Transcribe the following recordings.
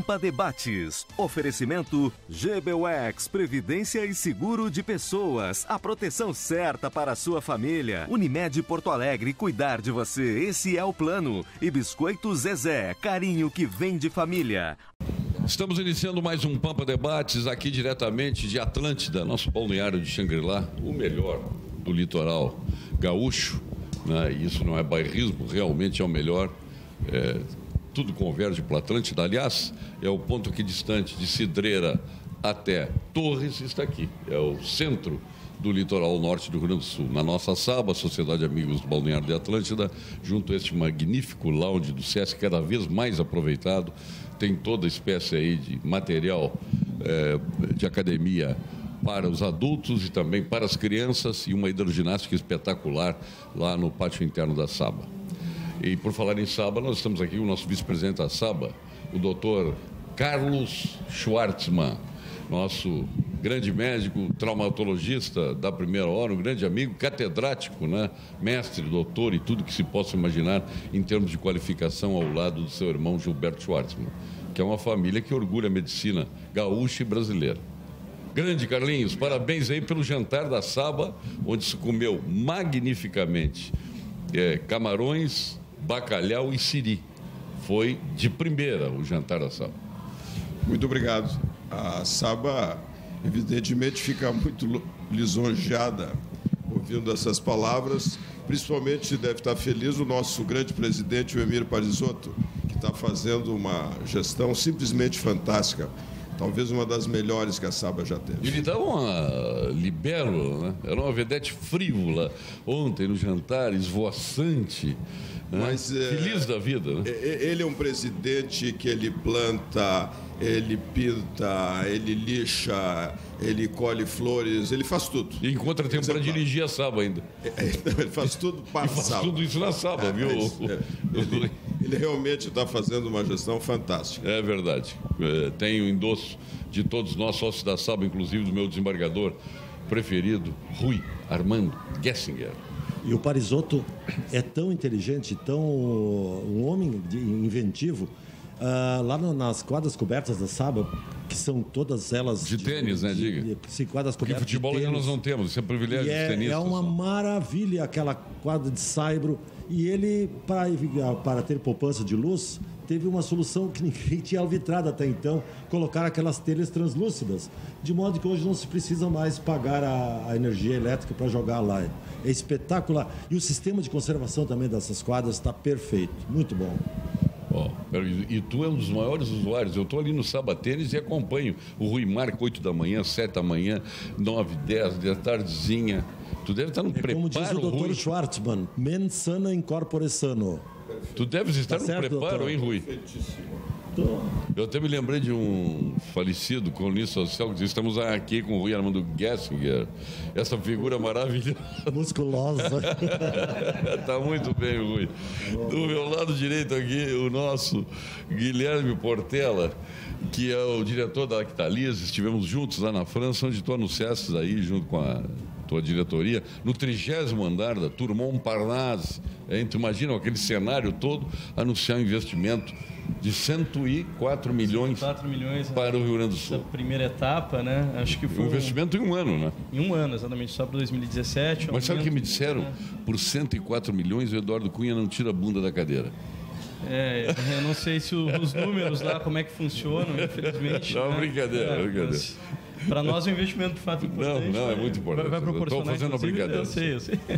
Pampa Debates. Oferecimento GBUX, Previdência e Seguro de Pessoas. A proteção certa para a sua família. Unimed Porto Alegre, cuidar de você. Esse é o plano. E Biscoito Zezé, carinho que vem de família. Estamos iniciando mais um Pampa Debates aqui diretamente de Atlântida, nosso balneário de Xangri-Lá, o melhor do litoral gaúcho. Né? Isso não é bairrismo, realmente é o melhor. É, tudo converge para Atlântida. Aliás, é o ponto aqui distante de Cidreira até Torres, está aqui. É o centro do litoral norte do Rio Grande do Sul. Na nossa saba, Sociedade Amigos do Balneário de Atlântida, junto a este magnífico lounge do SESC, cada vez mais aproveitado, tem toda espécie aí de material é, de academia para os adultos e também para as crianças e uma hidroginástica espetacular lá no pátio interno da Saba. E por falar em Saba, nós estamos aqui o nosso vice-presidente da Saba, o doutor Carlos Schwartzmann, nosso grande médico, traumatologista da primeira hora, um grande amigo, catedrático, né? mestre, doutor e tudo que se possa imaginar em termos de qualificação ao lado do seu irmão Gilberto Schwartzmann, que é uma família que orgulha a medicina gaúcha e brasileira. Grande Carlinhos, parabéns aí pelo jantar da Saba, onde se comeu magnificamente é, camarões, bacalhau e siri. Foi de primeira o jantar da Saba. Muito obrigado. A Saba, evidentemente, fica muito lisonjeada ouvindo essas palavras. Principalmente deve estar feliz o nosso grande presidente, o Emir Parisotto, que está fazendo uma gestão simplesmente fantástica talvez uma das melhores que a Saba já teve. Ele dá uma libelo, né? Era uma vedete frívola ontem no jantar, esvoaçante. Né? Mas, é, Feliz da vida. Né? Ele é um presidente que ele planta, ele pinta, ele lixa, ele colhe flores, ele faz tudo. E encontra tempo para dirigir a Saba ainda. É, é ele faz tudo para a faz Saba. tudo isso na Saba, é, viu? É, ele, ele, realmente está fazendo uma gestão fantástica. É verdade. É, tem o endosso de todos nós, sócios da Saba, inclusive do meu desembargador preferido, Rui Armando Gessinger. E o Parisotto é tão inteligente, tão um homem inventivo. Uh, lá no, nas quadras cobertas da Saba, que são todas elas. De, de tênis, né, diga? De, de, quadras Porque futebol ainda nós não temos, isso é privilégio é, dos tenistas. É uma maravilha aquela quadra de saibro. E ele, para, para ter poupança de luz, teve uma solução que ninguém tinha alvitrado até então, colocar aquelas telhas translúcidas, de modo que hoje não se precisa mais pagar a, a energia elétrica para jogar lá. É espetacular. E o sistema de conservação também dessas quadras está perfeito, muito bom. Oh, e tu é um dos maiores usuários. Eu estou ali no Sabatênis e acompanho o Rui Marco, 8 da manhã, 7 da manhã, 9, 10 da tardezinha. Tu deve estar no é preparo, Como diz o doutor Schwartzman, mens sana in corpore sano. Tu deves estar tá no certo, preparo, doutor? hein, Rui? Eu até me lembrei de um falecido colunista social que disse: estamos aqui com o Rui Armando Gessinger, essa figura maravilhosa. Musculosa. Está muito bem, Rui. Do meu lado direito aqui, o nosso Guilherme Portela, que é o diretor da Actalis. Estivemos juntos lá na França, onde tu anunciaste aí, junto com a tua diretoria, no trigésimo andar da Tourmont Parnasse. Hein? Tu imagina aquele cenário todo, anunciar um investimento de 104 milhões, 104 milhões para o Rio Grande do Sul. Essa primeira etapa, né? Acho que foi um investimento um... em um ano, né? Em um ano, exatamente, só para 2017. Mas sabe o que me disseram? Né? Por 104 milhões, o Eduardo Cunha não tira a bunda da cadeira. É, eu não sei se os números lá, como é que funcionam, infelizmente. Não, né? brincadeira, é, brincadeira. Para nós é um investimento de fato importante. Não, não, é muito importante. Vai, vai proporcionar. Estou fazendo a brincadeira. Eu sei, eu sei.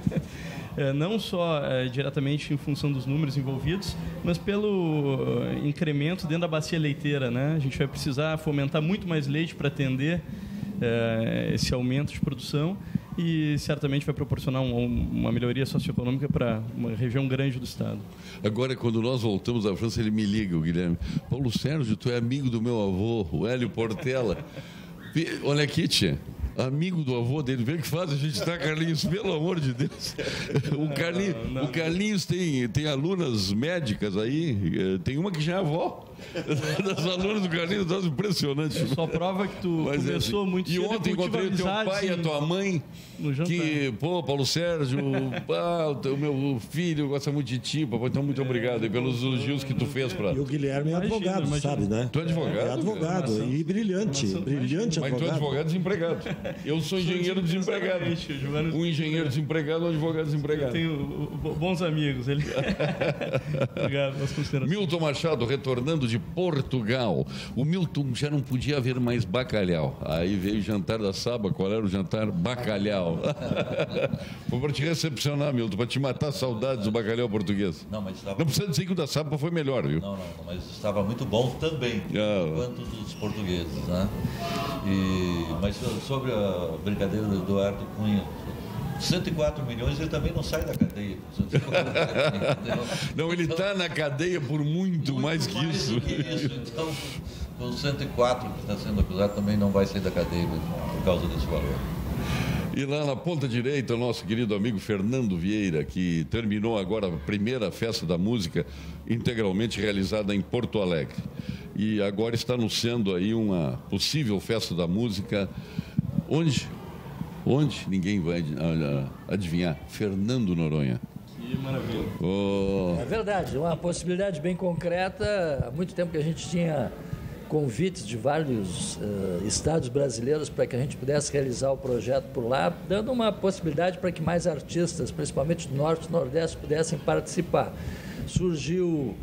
É, não só é, diretamente em função dos números envolvidos, mas pelo uh, incremento dentro da bacia leiteira. Né? A gente vai precisar fomentar muito mais leite para atender é, esse aumento de produção e certamente vai proporcionar um, uma melhoria socioeconômica para uma região grande do estado. Agora, quando nós voltamos à França, ele me liga, o Guilherme. Paulo Sérgio, tu é amigo do meu avô, o Hélio Portela. Olha aqui, tia amigo do avô dele. Vê que faz a gente estar, Carlinhos, pelo amor de Deus. O Carlinhos, não, não, o Carlinhos tem, tem alunas médicas aí, eh, tem uma que já é avó. das alunas do Carlinhos, das impressionante. Só prova que tu Mas, começou assim, muito E cedo ontem encontrei o teu pai e a tua mãe. no jantar. Que, pô, Paulo Sérgio, ah, o meu filho gosta muito de ti, papai. Então, muito obrigado pelos elogios que tu fez pra. E o Guilherme é Imagina, advogado, imagina. sabe, né? Tu é advogado? É advogado. E brilhante. Brilhante Mas tu é advogado. advogado desempregado. Eu sou engenheiro desempregado. Um engenheiro desempregado, um advogado desempregado. Tenho uh, uh, bons amigos. Ele... Obrigado pelas considerações. Milton Machado retornando de Portugal. O Milton já não podia haver mais bacalhau. Aí veio o jantar da Saba. Qual era o jantar? Bacalhau. Foi para te recepcionar, Milton, para te matar saudades do bacalhau português. Não, mas estava. Não precisa dizer que o da Saba foi melhor, viu? Não, não, mas estava muito bom também, Ah. quanto dos portugueses, né? E, mas sobre a brincadeira do Eduardo Cunha, 104 milhões ele também não sai da cadeia. Não, ele está na cadeia por muito, mais que mais isso. que isso. Então, com 104 que está sendo acusado também não vai sair da cadeia por causa desse valor. E lá na ponta direita, o nosso querido amigo Fernando Vieira, que terminou agora a primeira festa da música integralmente realizada em Porto Alegre. E agora está anunciando aí uma possível festa da música. Onde? Onde? Ninguém vai adivinhar. Fernando Noronha. Que maravilha. Oh, É verdade, uma possibilidade bem concreta. Há muito tempo que a gente tinha convites de vários eh, estados brasileiros para que a gente pudesse realizar o projeto por lá, dando uma possibilidade para que mais artistas, principalmente do Norte e Nordeste, pudessem participar. Surgiu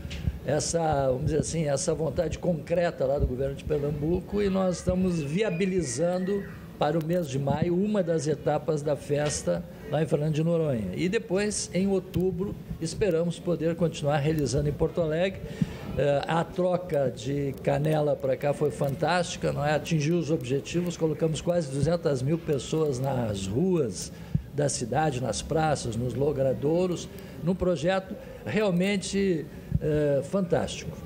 essa, vamos dizer assim, essa vontade concreta lá do governo de Pernambuco e nós estamos viabilizando para o mês de maio uma das etapas da festa lá em Fernando de Noronha. E depois, em outubro, esperamos poder continuar realizando em Porto Alegre. Eh, a troca de Canela para cá foi fantástica, não é? atingiu os objetivos, colocamos quase 200 mil pessoas nas ruas da cidade, nas praças, nos logradouros, num projeto realmente eh, fantástico.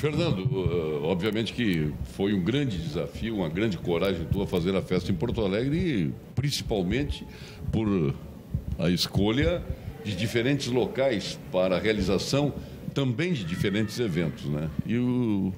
Fernando, uh, obviamente que foi um grande desafio, uma grande coragem tua fazer a festa em Porto Alegre, e principalmente por a escolha de diferentes locais para a realização também de diferentes eventos, né? E o,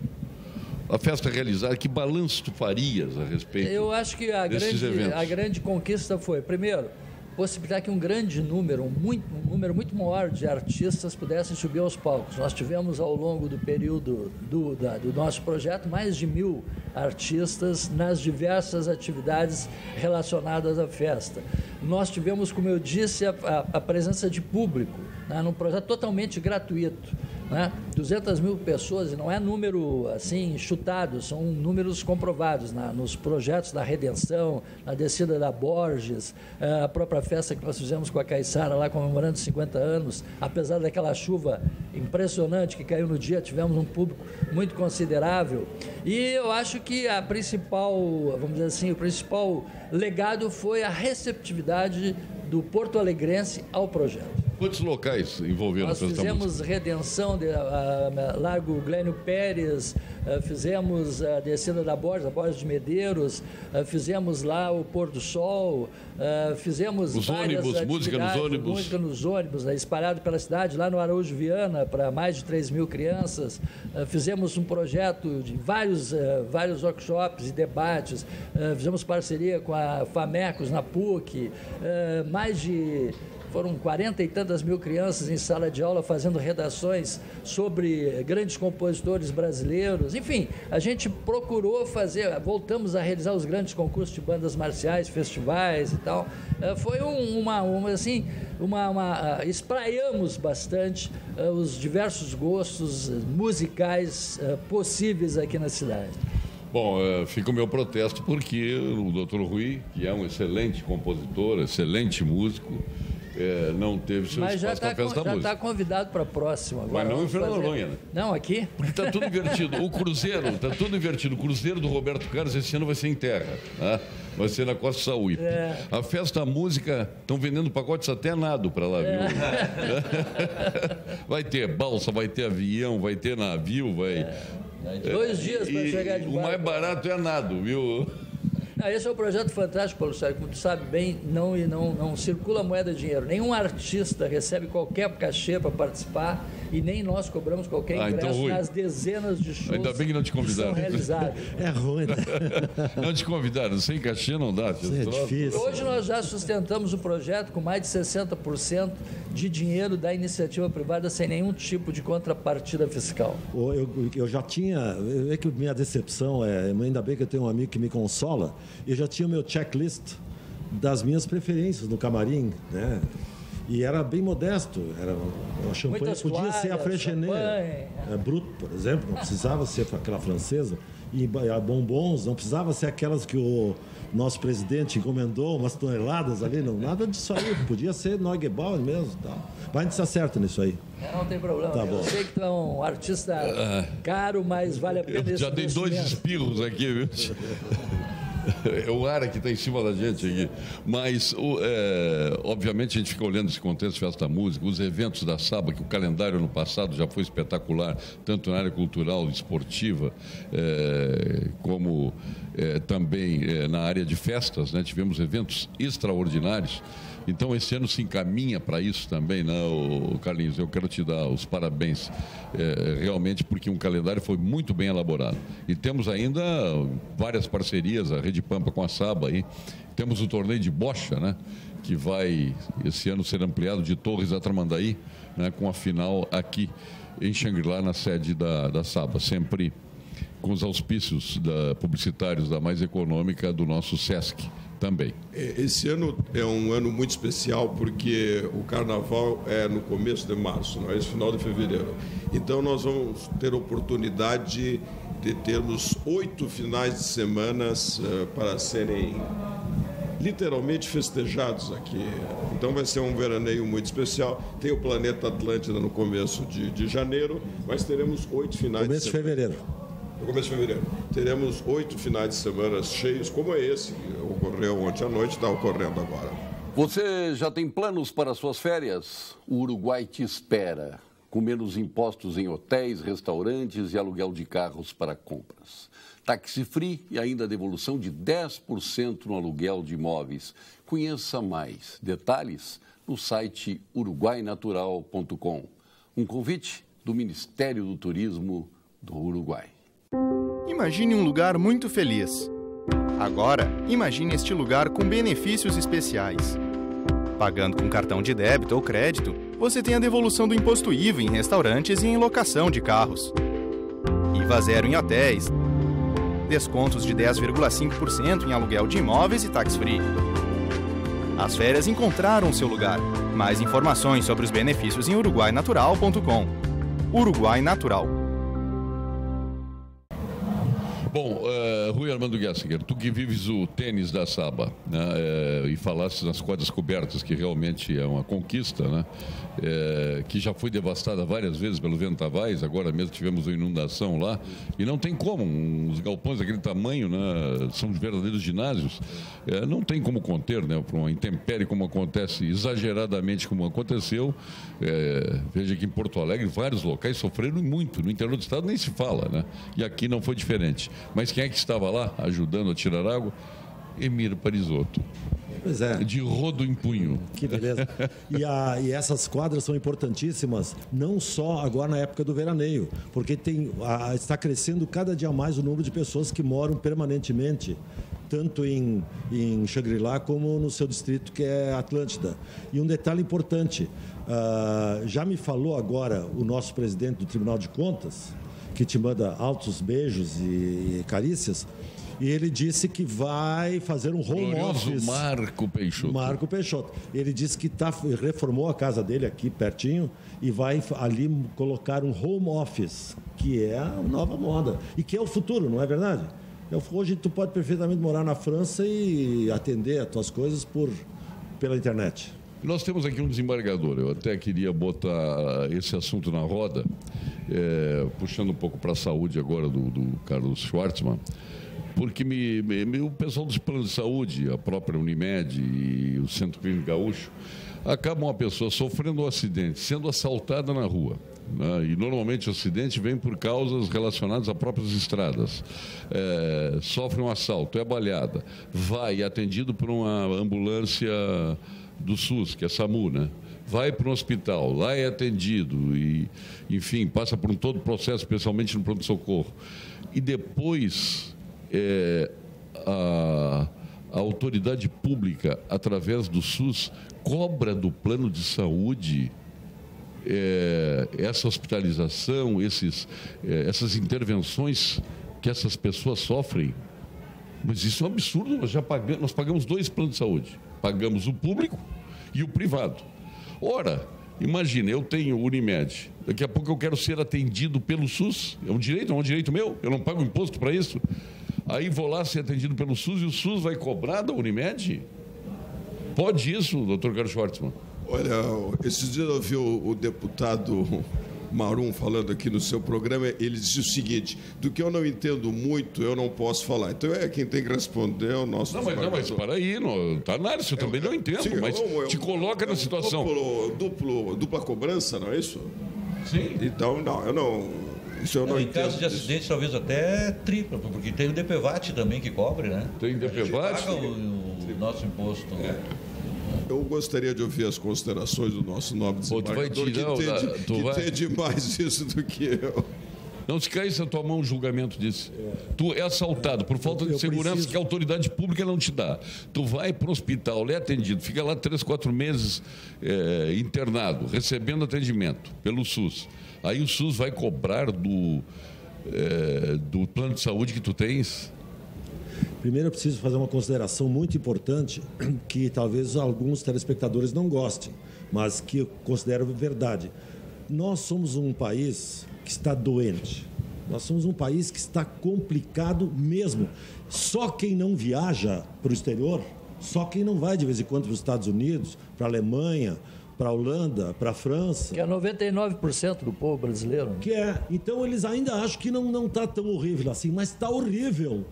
a festa realizada, que balanço tu farias a respeito? Eu acho que a grande, eventos? a grande conquista foi, primeiro, possibilitar que um grande número, um, muito, um número muito maior de artistas pudessem subir aos palcos. Nós tivemos ao longo do período do, da- do nosso projeto mais de mil artistas nas diversas atividades relacionadas à festa. Nós tivemos, como eu disse, a, a- a presença de público, né, num projeto totalmente gratuito né? 200 mil pessoas, não é número assim chutado, são números comprovados na, nos projetos da Redenção, na descida da Borges, eh, a própria festa que nós fizemos com a Caiçara lá comemorando 50 anos, apesar daquela chuva impressionante que caiu no dia, tivemos um público muito considerável. E eu acho que a principal, vamos dizer assim, o principal legado foi a receptividade do Porto Alegrense ao projeto. Quantos locais envolveram Nós da música? fizemos Redenção, de, ah, Largo Glênio Pérez, ah, fizemos a descida da Borges, a Borges de Medeiros, fizemos lá o Pôr do Sol, fizemos Os ônibus, música nos ônibus. Música nos ônibus, né, espalhado pela cidade, lá no Araújo Viana, para mais de 3 mil crianças. Fizemos um projeto de vários, vários workshops e debates, fizemos parceria com a FAMECOS na PUC, mais de foram 40 e tantas mil crianças em sala de aula fazendo redações sobre grandes compositores brasileiros. Enfim, a gente procurou fazer, voltamos a realizar os grandes concursos de bandas marciais, festivais e tal. Eh, Foi um- uma, uma assim, uma, uma ah, espraiamos bastante ah, os diversos gostos musicais eh, possíveis aqui na cidade. Bom, eh, fica o meu protesto porque o Dr. Rui, que é um excelente compositor, excelente músico, eh, não teve seu Mas já na está festa da já música. tá convidado para a próxima. Agora Mas não em Fernando Noronha, né? Não, aqui? Porque está tudo invertido. O Cruzeiro, está tudo invertido. O Cruzeiro do Roberto Carlos esse ano vai ser em terra. tá? Vai ser na Costa Sauípe. É. A festa da música, estão vendendo pacotes até nado para lá, viu? vai ter balsa, vai ter avião, vai ter navio, vai. Dois dias para chegar de o mais barco. barato é nado, viu? Ah, esse é um projeto fantástico, Paulo Sérgio. Como tu sabe bem, não, não, não circula moeda de dinheiro. Nenhum artista recebe qualquer cachê para participar e nem nós cobramos qualquer Ah, então, ingresso Rui, nas dezenas de shows ainda bem que não te convidaram. É ruim, né? Não te convidaram, sem cachê não dá. Isso é difícil. Hoje nós já sustentamos o projeto com mais de 60% de dinheiro da iniciativa privada sem nenhum tipo de contrapartida fiscal. Eu, eu- já tinha, é que minha decepção é, ainda bem que eu tenho um amigo que me consola, eu já tinha o meu checklist das minhas preferências no camarim, né? E era bem modesto, era a champanhe Muitas podia ser a champanhe. é, Brut, por exemplo, não precisava ser aquela francesa e bombons, não precisava ser aquelas que o nosso presidente encomendou, umas toneladas ali, não, nada disso aí, podia ser Neugebauer mesmo, tal. Mas a gente se acerta nisso aí. É, Não tem problema. Tá eu bom. sei que tu é um artista caro, mas vale a pena Eu esse já dei dois espirros aqui, viu? É o ar que está em cima da gente aqui. Mas, o- é, obviamente, a gente fica olhando esse contexto festa música, os eventos da Saba, que o calendário no passado já foi espetacular, tanto na área cultural, esportiva, é, como é, também é, na área de festas. Né? Tivemos eventos extraordinários. Então, esse ano se encaminha para isso também, né, Carlinhos? Eu quero te dar os parabéns, é, realmente, porque um calendário foi muito bem elaborado. E temos ainda várias parcerias, a Rede Pampa com a Saba aí. Temos o torneio de bocha, né? Que vai esse ano ser ampliado de Torres a Tramandaí, né, com a final aqui em Xangri-Lá, na sede da, da Saba. Sempre com os auspícios da, publicitários da mais econômica do nosso SESC também. É, Esse ano é um ano muito especial porque o carnaval é no começo de março, não é esse final de fevereiro. Então nós vamos ter oportunidade de termos oito finais de semanas eh, para serem literalmente festejados aqui. Então vai ser um veraneio muito especial. Tem o Planeta Atlântida no começo de, de janeiro, mas teremos oito finais Começo de de semana. fevereiro. No começo de fevereiro. Teremos oito finais de semana cheios, como é esse, que ocorreu ontem à noite, está ocorrendo agora. Você já tem planos para suas férias? O Uruguai te espera, com menos impostos em hotéis, restaurantes e aluguel de carros para compras. Táxi free e ainda devolução de 10% no aluguel de imóveis. Conheça mais detalhes no site uruguainatural.com. Um convite do Ministério do Turismo do Uruguai. Imagine um lugar muito feliz. Agora, imagine este lugar com benefícios especiais. Pagando com cartão de débito ou crédito, você tem a devolução do imposto IVA em restaurantes e em locação de carros. IVA zero em hotéis. Descontos de 10,5% em aluguel de imóveis e tax free. As férias encontraram seu lugar. Mais informações sobre os benefícios em uruguainatural.com. Uruguai Natural. Bom, eh, Rui Armando Gessinger, tu que vives o tênis da Saba né, eh, e falaste nas quadras cobertas, que realmente é uma conquista, né, eh, que já foi devastada várias vezes pelo Ventavais, agora mesmo tivemos uma inundação lá, e não tem como, uns galpões daquele tamanho, né, são verdadeiros ginásios, não tem como conter, né, para uma intempérie como acontece, exageradamente como aconteceu, veja que em Porto Alegre vários locais sofreram muito, no interior do estado nem se fala, né, e aqui não foi diferente. Mas quem é que estava lá ajudando a tirar água? Emiro Parisotto, Pois é. de rodo em punho. Que beleza. E, a- e essas quadras são importantíssimas, não só agora na época do veraneio, porque tem, a- está crescendo cada dia mais o número de pessoas que moram permanentemente, tanto em, em Xangri-Lá como no seu distrito, que é Atlântida. E um detalhe importante: ah, já me falou agora o nosso presidente do Tribunal de Contas, que te manda altos beijos e, carícias. E ele disse que vai fazer um home Glorioso office. Marco Peixoto. Marco Peixoto. Ele disse que tá, reformou a casa dele aqui pertinho e vai ali colocar um home office, que é a nova moda e que é o futuro, não é verdade? O- Hoje tu pode perfeitamente morar na França e atender as tuas coisas por pela internet. Nós temos aqui um desembargador. Eu até queria botar esse assunto na roda, eh, puxando um pouco para a saúde agora do, do Carlos Schwartzman. porque me, me, o pessoal dos planos de saúde, a própria Unimed e o Centro Clínico Gaúcho, acaba uma pessoa sofrendo um acidente, sendo assaltada na rua. Né? E normalmente o acidente vem por causas relacionadas a próprias estradas. É, sofre um assalto, é baleada, vai atendido por uma ambulância do SUS, que é SAMU, né? vai para um hospital, lá é atendido e, enfim, passa por um todo o processo, especialmente no pronto-socorro. E depois é, a, a autoridade pública, através do SUS, cobra do plano de saúde é, essa hospitalização, esses, é, essas intervenções que essas pessoas sofrem. Mas isso é um absurdo, nós já pagamos, nós pagamos dois planos de saúde. Pagamos o público e o privado. Ora, imagina, eu tenho Unimed, daqui a pouco eu quero ser atendido pelo SUS, é um direito, é um direito meu, eu não pago imposto para isso. Aí vou lá ser atendido pelo SUS e o SUS vai cobrar da Unimed? Pode isso, doutor Carlos Schwartzman? Olha, esses dias eu vi o, o deputado Marum falando aqui no seu programa, ele disse o seguinte: do que eu não entendo muito, eu não posso falar. Então é quem tem que responder é o nosso. Não, mas, não, mas para aí, não, tá análise, eu também não entendo, sim, mas eu, eu, te coloca na situação. Duplo, duplo, dupla cobrança, não é isso? Sim. Então, não, eu não. Isso eu não, não em caso de acidente, talvez até tripla, porque tem o DPVAT também que cobre, né? Tem DPVAT? paga o, o nosso imposto. É. Eu gostaria de ouvir as considerações do nosso nobre desembargador, Pô, que, entende, que vai... entende mais isso do que eu. Não se caísse a tua mão o julgamento disso. É. Tu é assaltado por falta de segurança preciso... que a autoridade pública não te dá. Tu vai para o hospital, é atendido, fica lá três, quatro meses é, internado, recebendo atendimento pelo SUS. Aí o SUS vai cobrar do, é, do plano de saúde que tu tens Primeiro, eu preciso fazer uma consideração muito importante que talvez alguns telespectadores não gostem, mas que eu considero verdade. Nós somos um país que está doente. Nós somos um país que está complicado mesmo. Só quem não viaja para o exterior, só quem não vai de vez em quando para os Estados Unidos, para a Alemanha, para a Holanda, para a França. Que é 99% do povo brasileiro. Né? Que é. Então eles ainda acham que não está tão horrível assim, mas está horrível.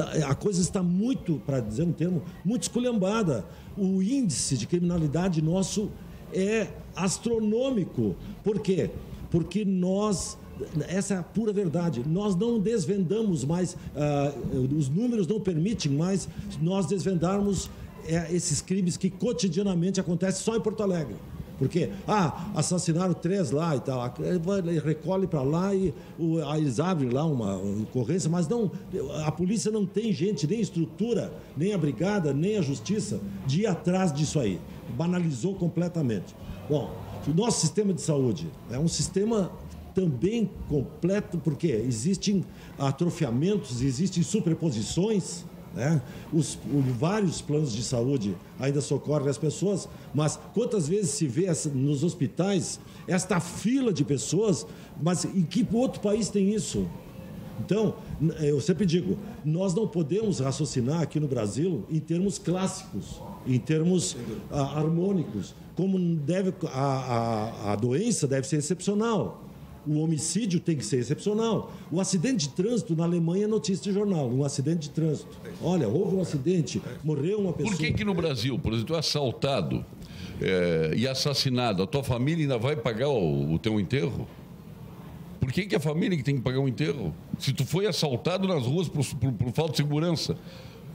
Tá, a coisa está muito, para dizer um termo, muito esculhambada. O índice de criminalidade nosso é astronômico. Por quê? Porque nós essa é a pura verdade. Nós não desvendamos mais, uh, os números não permitem mais nós desvendarmos uh, esses crimes que cotidianamente acontecem só em Porto Alegre. Porque, ah, assassinaram três lá e tal. Recolhe para lá e o, eles abrem lá uma ocorrência, mas não, a polícia não tem gente, nem estrutura, nem a brigada, nem a justiça de ir atrás disso aí. Banalizou completamente. Bom, o nosso sistema de saúde é um sistema também completo, porque existem atrofiamentos, existem superposições né? Os, vários planos de saúde ainda socorrem as pessoas, mas quantas vezes se vê essa, nos hospitais esta fila de pessoas, mas em que outro país tem isso? Então, eu sempre digo, nós não podemos raciocinar aqui no Brasil em termos clássicos, em termos ah, harmônicos, como deve a, a, a doença deve ser excepcional. O homicídio tem que ser excepcional. O acidente de trânsito na Alemanha é notícia de jornal. Um acidente de trânsito. Olha, houve um acidente, morreu uma pessoa. Por que, que no Brasil, por exemplo, é assaltado é, e assassinado, a tua família ainda vai pagar o, o teu enterro? Por que, que a família que tem que pagar o enterro? Se tu foi assaltado nas ruas por, por, por falta de segurança.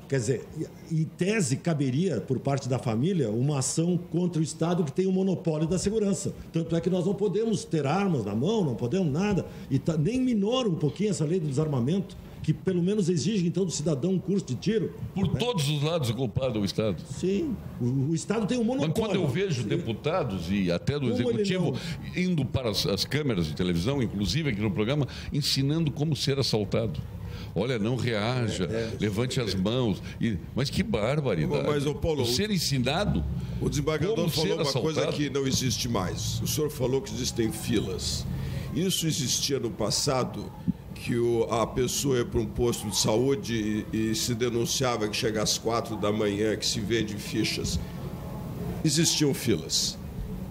Quer dizer, em tese caberia, por parte da família, uma ação contra o Estado que tem o monopólio da segurança. Tanto é que nós não podemos ter armas na mão, não podemos nada, e tá, nem minora um pouquinho essa lei do desarmamento, que pelo menos exige então do cidadão um curso de tiro. Por né? todos os lados o culpado é o Estado. Sim, o, o, Estado tem um monopólio. Mas quando eu vejo deputados e até do como Executivo indo para as, as câmeras de televisão, inclusive aqui no programa, ensinando como ser assaltado. Olha, não reaja, é, é, levante as mãos. E, mas que barbaridade. Mas, Paulo, o ser ensinado. O desembargador falou uma coisa que não existe mais. O senhor falou que existem filas. Isso existia no passado, que o, a pessoa ia para um posto de saúde e, e se denunciava que chega às quatro da manhã, que se vende fichas. Existiam filas.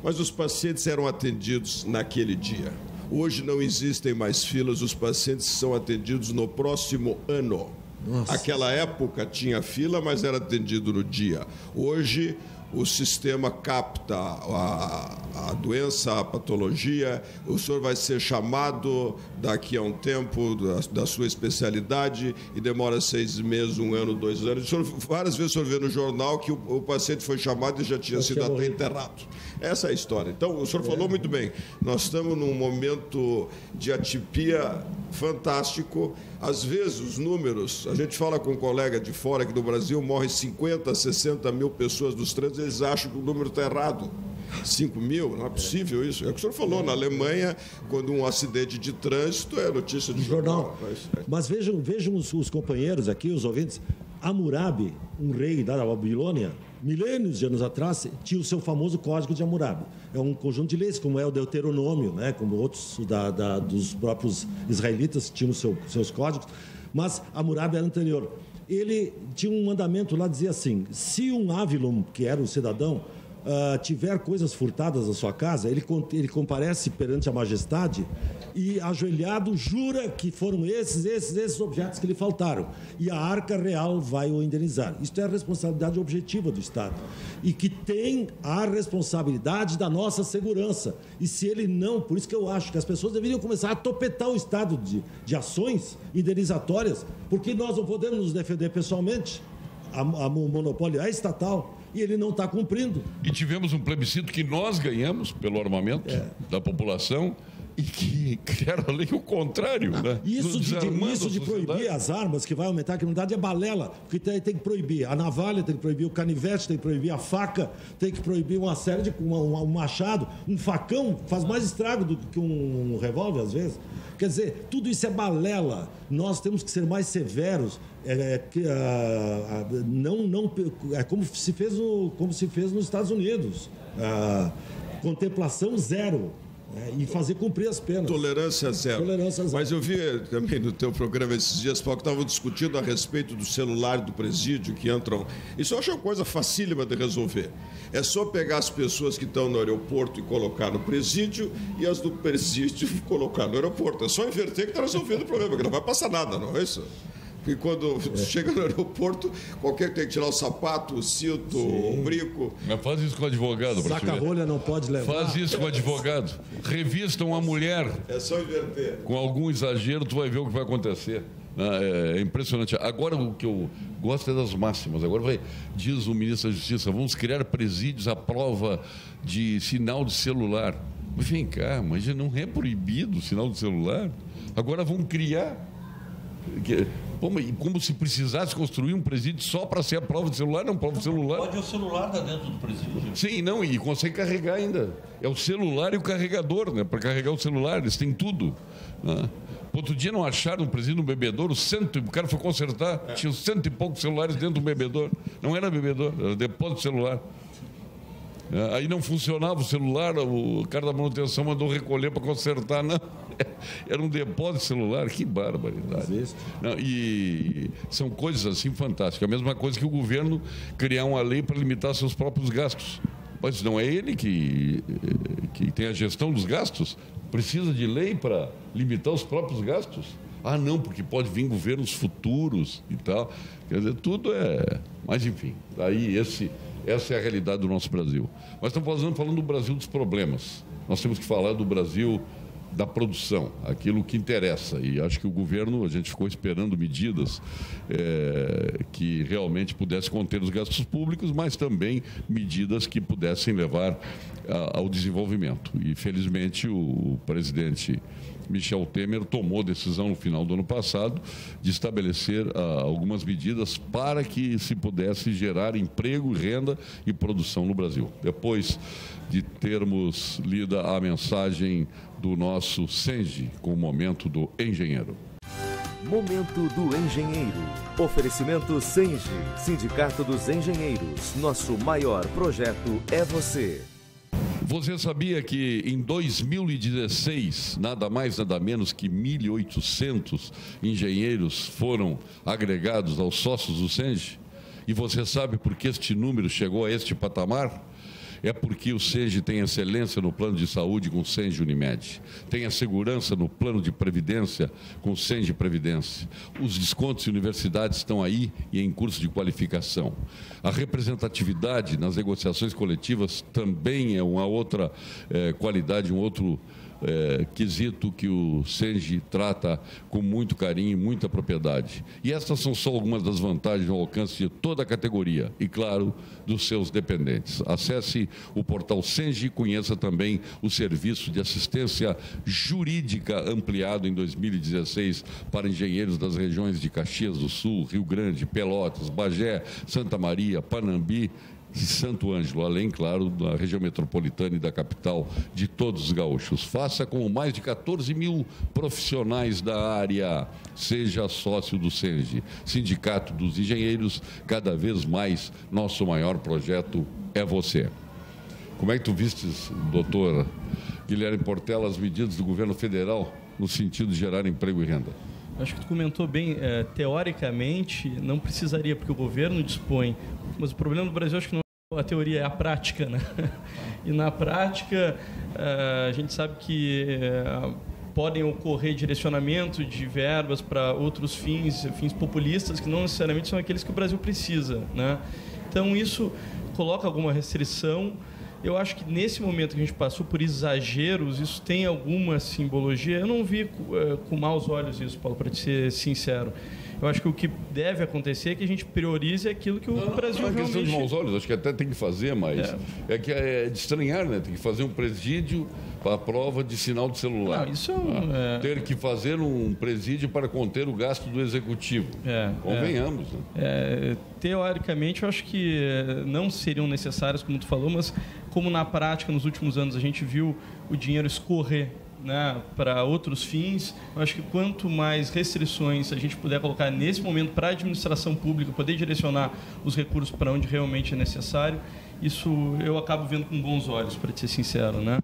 Mas os pacientes eram atendidos naquele dia. Hoje não existem mais filas, os pacientes são atendidos no próximo ano. Nossa. Aquela época tinha fila, mas era atendido no dia. Hoje o sistema capta a, a, doença, a patologia, o senhor vai ser chamado daqui a um tempo da, da, sua especialidade e demora seis meses, um ano, dois anos. O senhor, várias vezes o senhor vê no jornal que o, o paciente foi chamado e já tinha sido até enterrado. Essa é a história. Então, o senhor é. falou muito bem. Nós estamos num momento de atipia fantástico. Às vezes, os números, a gente fala com um colega de fora que do Brasil morre 50, 60 mil pessoas dos trânsitos, eles acham que o número está errado. 5 mil, não é possível isso. É o que o senhor falou, na Alemanha, quando um acidente de trânsito é notícia de jornal. jornal. Mas vejam, vejam os, os companheiros aqui, os ouvintes. Hammurabi, um rei da Babilônia, milênios de anos atrás, tinha o seu famoso Código de Hammurabi. É um conjunto de leis, como é o Deuteronômio, né? como outros da, da, dos próprios israelitas tinham seu, seus códigos, mas Hammurabi era anterior. Ele tinha um mandamento lá, dizia assim, se um Avilum, que era o cidadão, uh, tiver coisas furtadas na sua casa, ele, ele comparece perante a majestade e, ajoelhado, jura que foram esses, esses, esses objetos que lhe faltaram. E a arca real vai o indenizar. Isto é a responsabilidade objetiva do Estado. E que tem a responsabilidade da nossa segurança. E se ele não, por isso que eu acho que as pessoas deveriam começar a topetar o Estado de, de ações indenizatórias, porque nós não podemos nos defender pessoalmente. A, a, o monopólio é estatal e ele não está cumprindo. E tivemos um plebiscito que nós ganhamos pelo armamento é. da população e que criaram a lei o contrário. Né? Isso, de, isso de proibir as armas, que vai aumentar a criminalidade, é balela. Porque tem, tem, que proibir a navalha, tem que proibir o canivete, tem que proibir a faca, tem que proibir uma série de. Uma, uma, um machado, um facão faz mais estrago do que um, um revólver, às vezes. Quer dizer, tudo isso é balela. Nós temos que ser mais severos. É, é, a, a, não, não, é como se fez, no, como se fez nos Estados Unidos. A, contemplação zero. É, e fazer cumprir as penas. Tolerância zero. Tolerância zero. Mas eu vi também no teu programa esses dias, Paulo, que estavam discutindo a respeito do celular do presídio que entram. Isso eu acho uma coisa facílima de resolver. É só pegar as pessoas que estão no aeroporto e colocar no presídio e as do presídio colocar no aeroporto. É só inverter que está resolvendo o problema, que não vai passar nada, não é isso? Porque quando é. chega no aeroporto, qualquer que tem que tirar o sapato, o cinto, Sim. o brinco. Mas faz isso com o advogado, Saca-rolha não pode levar. Faz isso com o advogado. Revista uma mulher. É só inverter. Com algum exagero, tu vai ver o que vai acontecer. Ah, é, é impressionante. Agora o que eu gosto é das máximas. Agora vai, diz o ministro da Justiça, vamos criar presídios à prova de sinal de celular. Mas vem cá, mas não é proibido o sinal de celular. Agora vão criar. Como, como se precisasse construir um presídio só para ser a prova de celular, não prova de celular. Pode o celular estar dentro do presídio. Sim, não, e consegue carregar ainda. É o celular e o carregador, né? Para carregar o celular, eles têm tudo. Né? Outro dia não acharam um presídio no bebedouro, cento, o cara foi consertar, é. tinha cento e poucos celulares dentro do bebedouro. Não era bebedouro, era depósito de celular. É, aí não funcionava o celular, o cara da manutenção mandou recolher para consertar. Não. Era um depósito de celular, que barbaridade. Não, e são coisas assim fantásticas. A mesma coisa que o governo criar uma lei para limitar seus próprios gastos. Mas não é ele que, que tem a gestão dos gastos? Precisa de lei para limitar os próprios gastos? Ah, não, porque pode vir governos futuros e tal. Quer dizer, tudo é. Mas, enfim, aí esse, essa é a realidade do nosso Brasil. Mas estamos falando, falando do Brasil dos problemas. Nós temos que falar do Brasil da produção, aquilo que interessa. E acho que o governo, a gente ficou esperando medidas é, que realmente pudessem conter os gastos públicos, mas também medidas que pudessem levar a, ao desenvolvimento. E felizmente o, o presidente Michel Temer tomou decisão no final do ano passado de estabelecer algumas medidas para que se pudesse gerar emprego, renda e produção no Brasil. Depois de termos lida a mensagem do nosso Senji com o momento do engenheiro. Momento do Engenheiro. Oferecimento Senji, Sindicato dos Engenheiros. Nosso maior projeto é você. Você sabia que em 2016, nada mais, nada menos que 1.800 engenheiros foram agregados aos sócios do SENGE? E você sabe por que este número chegou a este patamar? É porque o SENGE tem excelência no plano de saúde com o SENGE Unimed. Tem a segurança no plano de previdência com o SENGE Previdência. Os descontos de universidades estão aí e em curso de qualificação. A representatividade nas negociações coletivas também é uma outra é, qualidade, um outro é, quesito que o Senji trata com muito carinho e muita propriedade. E essas são só algumas das vantagens no alcance de toda a categoria e, claro, dos seus dependentes. Acesse o portal Senji e conheça também o serviço de assistência jurídica ampliado em 2016 para engenheiros das regiões de Caxias do Sul, Rio Grande, Pelotas, Bagé, Santa Maria, Panambi de Santo Ângelo, além, claro, da região metropolitana e da capital de todos os gaúchos. Faça com mais de 14 mil profissionais da área. Seja sócio do SENGE, Sindicato dos Engenheiros, cada vez mais nosso maior projeto é você. Como é que tu vistes, doutor Guilherme Portela, as medidas do governo federal no sentido de gerar emprego e renda? Acho que tu comentou bem, é, teoricamente não precisaria, porque o governo dispõe, mas o problema do Brasil acho que não a teoria é a prática, né? E na prática, eh, a gente sabe que eh, podem ocorrer direcionamento de verbas para outros fins, fins populistas, que não necessariamente são aqueles que o Brasil precisa, né? Então, isso coloca alguma restrição. Eu acho que nesse momento que a gente passou por exageros, isso tem alguma simbologia. Eu não vi eh, com maus olhos isso, Paulo, para ser sincero. Eu acho que o que deve acontecer é que a gente priorize aquilo que o não, Brasil não é realmente... questão de maus olhos, acho que até tem que fazer, mas é, é que é de estranhar, né? Tem que fazer um presídio para a prova de sinal de celular. Não, isso ah, é... Ter que fazer um presídio para conter o gasto do executivo. É, Convenhamos. Né? É, teoricamente, eu acho que não seriam necessárias, como tu falou, mas como na prática, nos últimos anos, a gente viu o dinheiro escorrer né, para outros fins. Eu acho que quanto mais restrições a gente puder colocar nesse momento para a administração pública poder direcionar os recursos para onde realmente é necessário, isso eu acabo vendo com bons olhos, para ser sincero, né?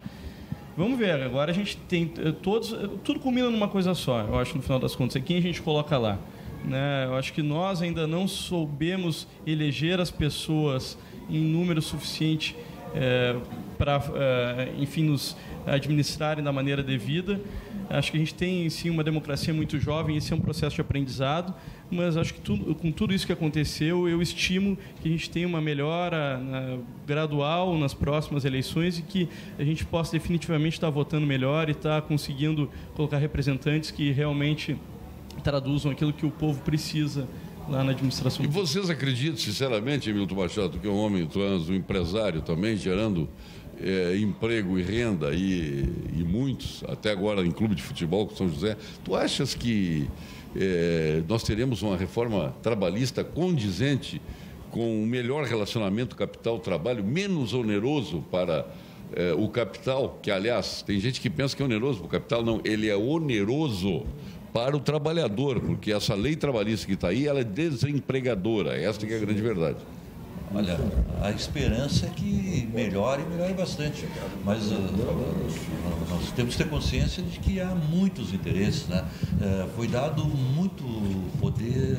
Vamos ver, agora a gente tem eh, todos, eh, tudo combina numa coisa só, eu acho, no final das contas, é quem a gente coloca lá. Né? Eu acho que nós ainda não soubemos eleger as pessoas em número suficiente é, para, é, enfim, nos administrarem da maneira devida. Acho que a gente tem, sim, uma democracia muito jovem, esse é um processo de aprendizado, mas acho que tudo, com tudo isso que aconteceu, eu estimo que a gente tenha uma melhora na, gradual nas próximas eleições e que a gente possa definitivamente estar votando melhor e estar conseguindo colocar representantes que realmente traduzam aquilo que o povo precisa lá na administração. E vocês acreditam, sinceramente, Milton Machado, que é um homem trans, um empresário também, gerando é, emprego e renda e, e, muitos, até agora em clube de futebol com São José, tu achas que é, nós teremos uma reforma trabalhista condizente com um melhor relacionamento capital-trabalho, menos oneroso para é, o capital, que aliás, tem gente que pensa que é oneroso para o capital, não, ele é oneroso para o trabalhador, porque essa lei trabalhista que está aí, ela é desempregadora, esta que é a grande verdade. Olha, a esperança é que melhore melhore bastante. Mas uh, nós temos que ter consciência de que há muitos interesses. Né? Uh, foi dado muito poder,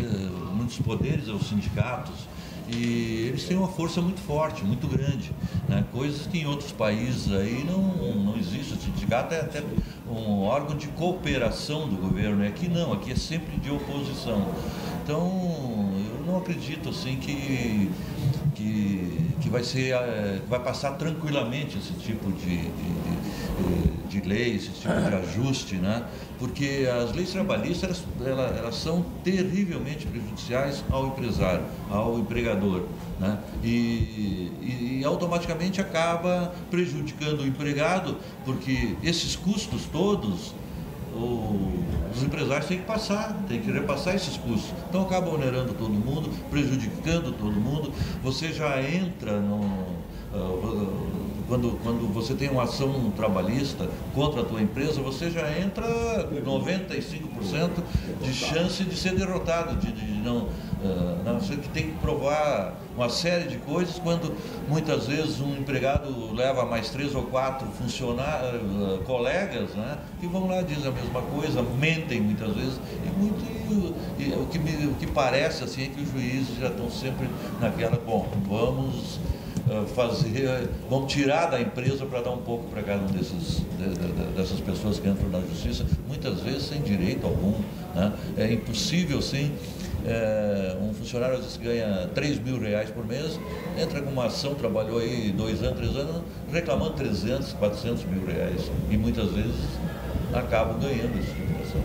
muitos poderes aos sindicatos e eles têm uma força muito forte, muito grande. Né? Coisas que em outros países aí não, não existe. O sindicato é até um órgão de cooperação do governo. Aqui não, aqui é sempre de oposição. Então, eu não acredito assim que vai ser é, vai passar tranquilamente esse tipo de, de, de, de, lei, esse tipo de ajuste, né? Porque as leis trabalhistas elas, elas são terrivelmente prejudiciais ao empresário, ao empregador, né? E, e, e automaticamente acaba prejudicando o empregado, porque esses custos todos o, os empresários têm que passar, têm que repassar esses custos. Então acaba onerando todo mundo, prejudicando todo mundo. Você já entra no. Uh, quando, quando você tem uma ação trabalhista contra a tua empresa, você já entra 95% de chance de ser derrotado, de, de não, uh, não, você tem que provar uma série de coisas, quando muitas vezes um empregado leva mais três ou quatro funcionários, uh, colegas, né, que vão lá dizem a mesma coisa, mentem muitas vezes, e, muito, e, o, que me, o que parece assim é que os juízes já estão sempre naquela, bom, vamos fazer, vão tirar da empresa para dar um pouco para cada um desses, dessas pessoas que entram na justiça, muitas vezes sem direito algum. Né? É impossível, sim, é, um funcionário às vezes ganha 3 mil reais por mês, entra com uma ação, trabalhou aí dois anos, três anos, reclamando 300, 400 mil reais. E muitas vezes acabam ganhando esse tipo de ação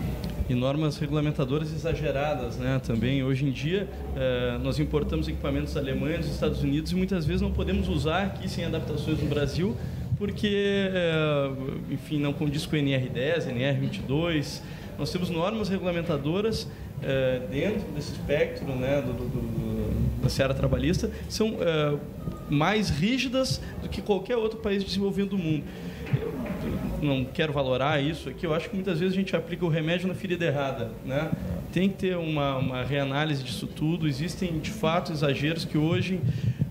e normas regulamentadoras exageradas, né? Também hoje em dia eh, nós importamos equipamentos alemães dos Estados Unidos e muitas vezes não podemos usar aqui sem adaptações no Brasil porque, eh, enfim, não condiz com o NR10, NR22. Nós temos normas regulamentadoras eh, dentro desse espectro, né, do, do, do, da seara trabalhista, são mais rígidas do que qualquer outro país desenvolvido do mundo não quero valorar isso aqui, eu acho que muitas vezes a gente aplica o remédio na ferida errada, né? Tem que ter uma, uma reanálise disso tudo. Existem, de fato, exageros que hoje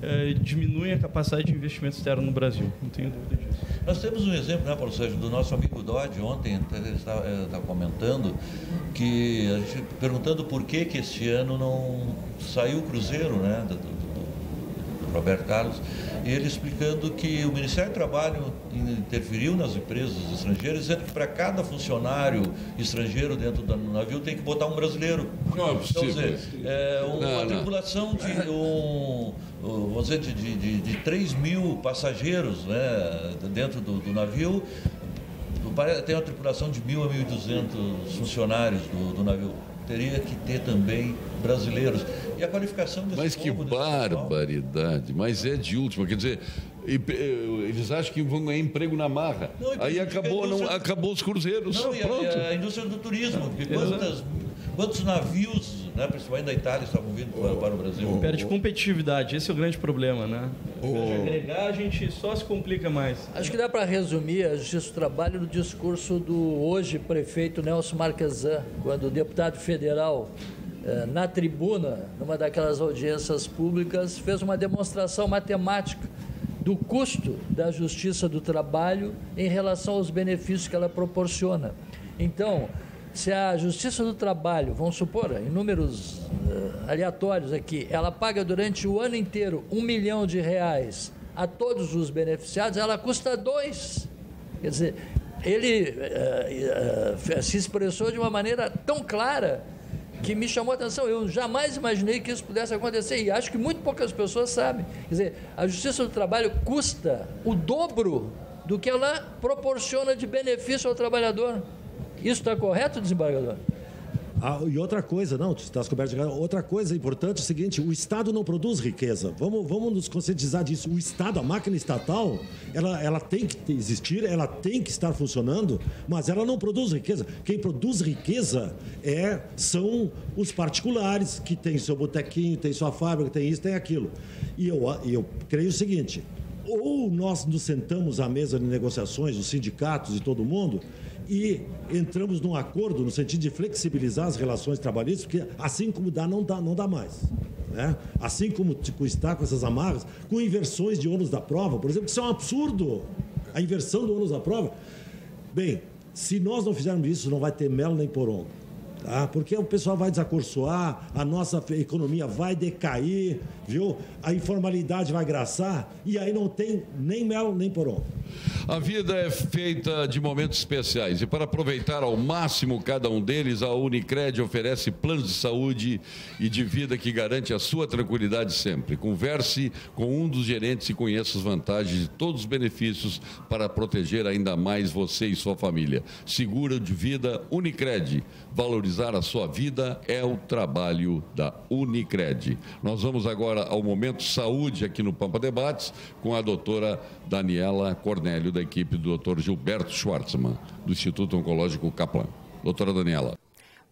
eh, diminuem a capacidade de investimento externo no Brasil. Não tenho dúvida disso. Nós temos um exemplo, né, Paulo Sérgio, do nosso amigo Dodge, ontem ele estava, estava comentando, que a gente, perguntando por que, que este ano não saiu o Cruzeiro, né, do, do, do Roberto Carlos, ele explicando que o Ministério do Trabalho interferiu nas empresas estrangeiras, dizendo que para cada funcionário estrangeiro dentro do navio tem que botar um brasileiro. Não é possível. Então, dizer, é uma não, tripulação de, um, vamos dizer, de, de, de 3 mil passageiros né, dentro do, do navio, tem uma tripulação de 1.000 a 1.200 funcionários do, do navio teria que ter também brasileiros. E a qualificação desse Mas que barbaridade, mas é de última, quer dizer, eh, eles acham que vão ganhar emprego na marra. Não, Aí acabou, não, acabou os cruzeiros. Não, pronto. A, a, indústria do turismo, porque quantas, quantos navios né, principalmente da Itália, estavam vindo para, para o Brasil. Perde competitividade, esse é o grande problema, né? Ao agregar, a gente só se complica mais. Acho que dá para resumir a Justiça do Trabalho no discurso do hoje prefeito Nelson Marquesan, quando o deputado federal eh, na tribuna, numa daquelas audiências públicas, fez uma demonstração matemática do custo da justiça do trabalho em relação aos benefícios que ela proporciona. Então, se a Justiça do Trabalho, vamos supor, em números uh, aleatórios aqui, ela paga durante o ano inteiro um milhão de reais a todos os beneficiados, ela custa dois. Quer dizer, ele uh, uh, se expressou de uma maneira tão clara que me chamou a atenção. Eu jamais imaginei que isso pudesse acontecer e acho que muito poucas pessoas sabem. Quer dizer, a Justiça do Trabalho custa o dobro do que ela proporciona de benefício ao trabalhador. Isso está correto, desembargador? Ah, e outra coisa, não, está descoberto. Outra coisa importante é o seguinte: o Estado não produz riqueza. Vamos, vamos nos conscientizar disso. O Estado, a máquina estatal, ela, ela tem que existir, ela tem que estar funcionando, mas ela não produz riqueza. Quem produz riqueza é, são os particulares que têm seu botequinho, tem sua fábrica, tem isso, tem aquilo. E eu, eu creio o seguinte: ou nós nos sentamos à mesa de negociações, os sindicatos e todo mundo e entramos num acordo no sentido de flexibilizar as relações trabalhistas, porque assim como dá, não dá, não dá mais. Né? Assim como tipo, está com essas amarras, com inversões de ônus da prova, por exemplo, isso é um absurdo. A inversão do ônus da prova. Bem, se nós não fizermos isso, não vai ter mel nem poronga. Tá? Porque o pessoal vai desacorçoar, a nossa economia vai decair, viu? A informalidade vai graçar e aí não tem nem mel nem poronga. A vida é feita de momentos especiais e para aproveitar ao máximo cada um deles, a Unicred oferece planos de saúde e de vida que garante a sua tranquilidade sempre. Converse com um dos gerentes e conheça as vantagens de todos os benefícios para proteger ainda mais você e sua família. Seguro de vida Unicred. Valorizar a sua vida é o trabalho da Unicred. Nós vamos agora ao momento saúde aqui no Pampa Debates com a doutora Daniela Cornélio da equipe do Dr. Gilberto Schwartzman, do Instituto Oncológico Kaplan. Doutora Daniela.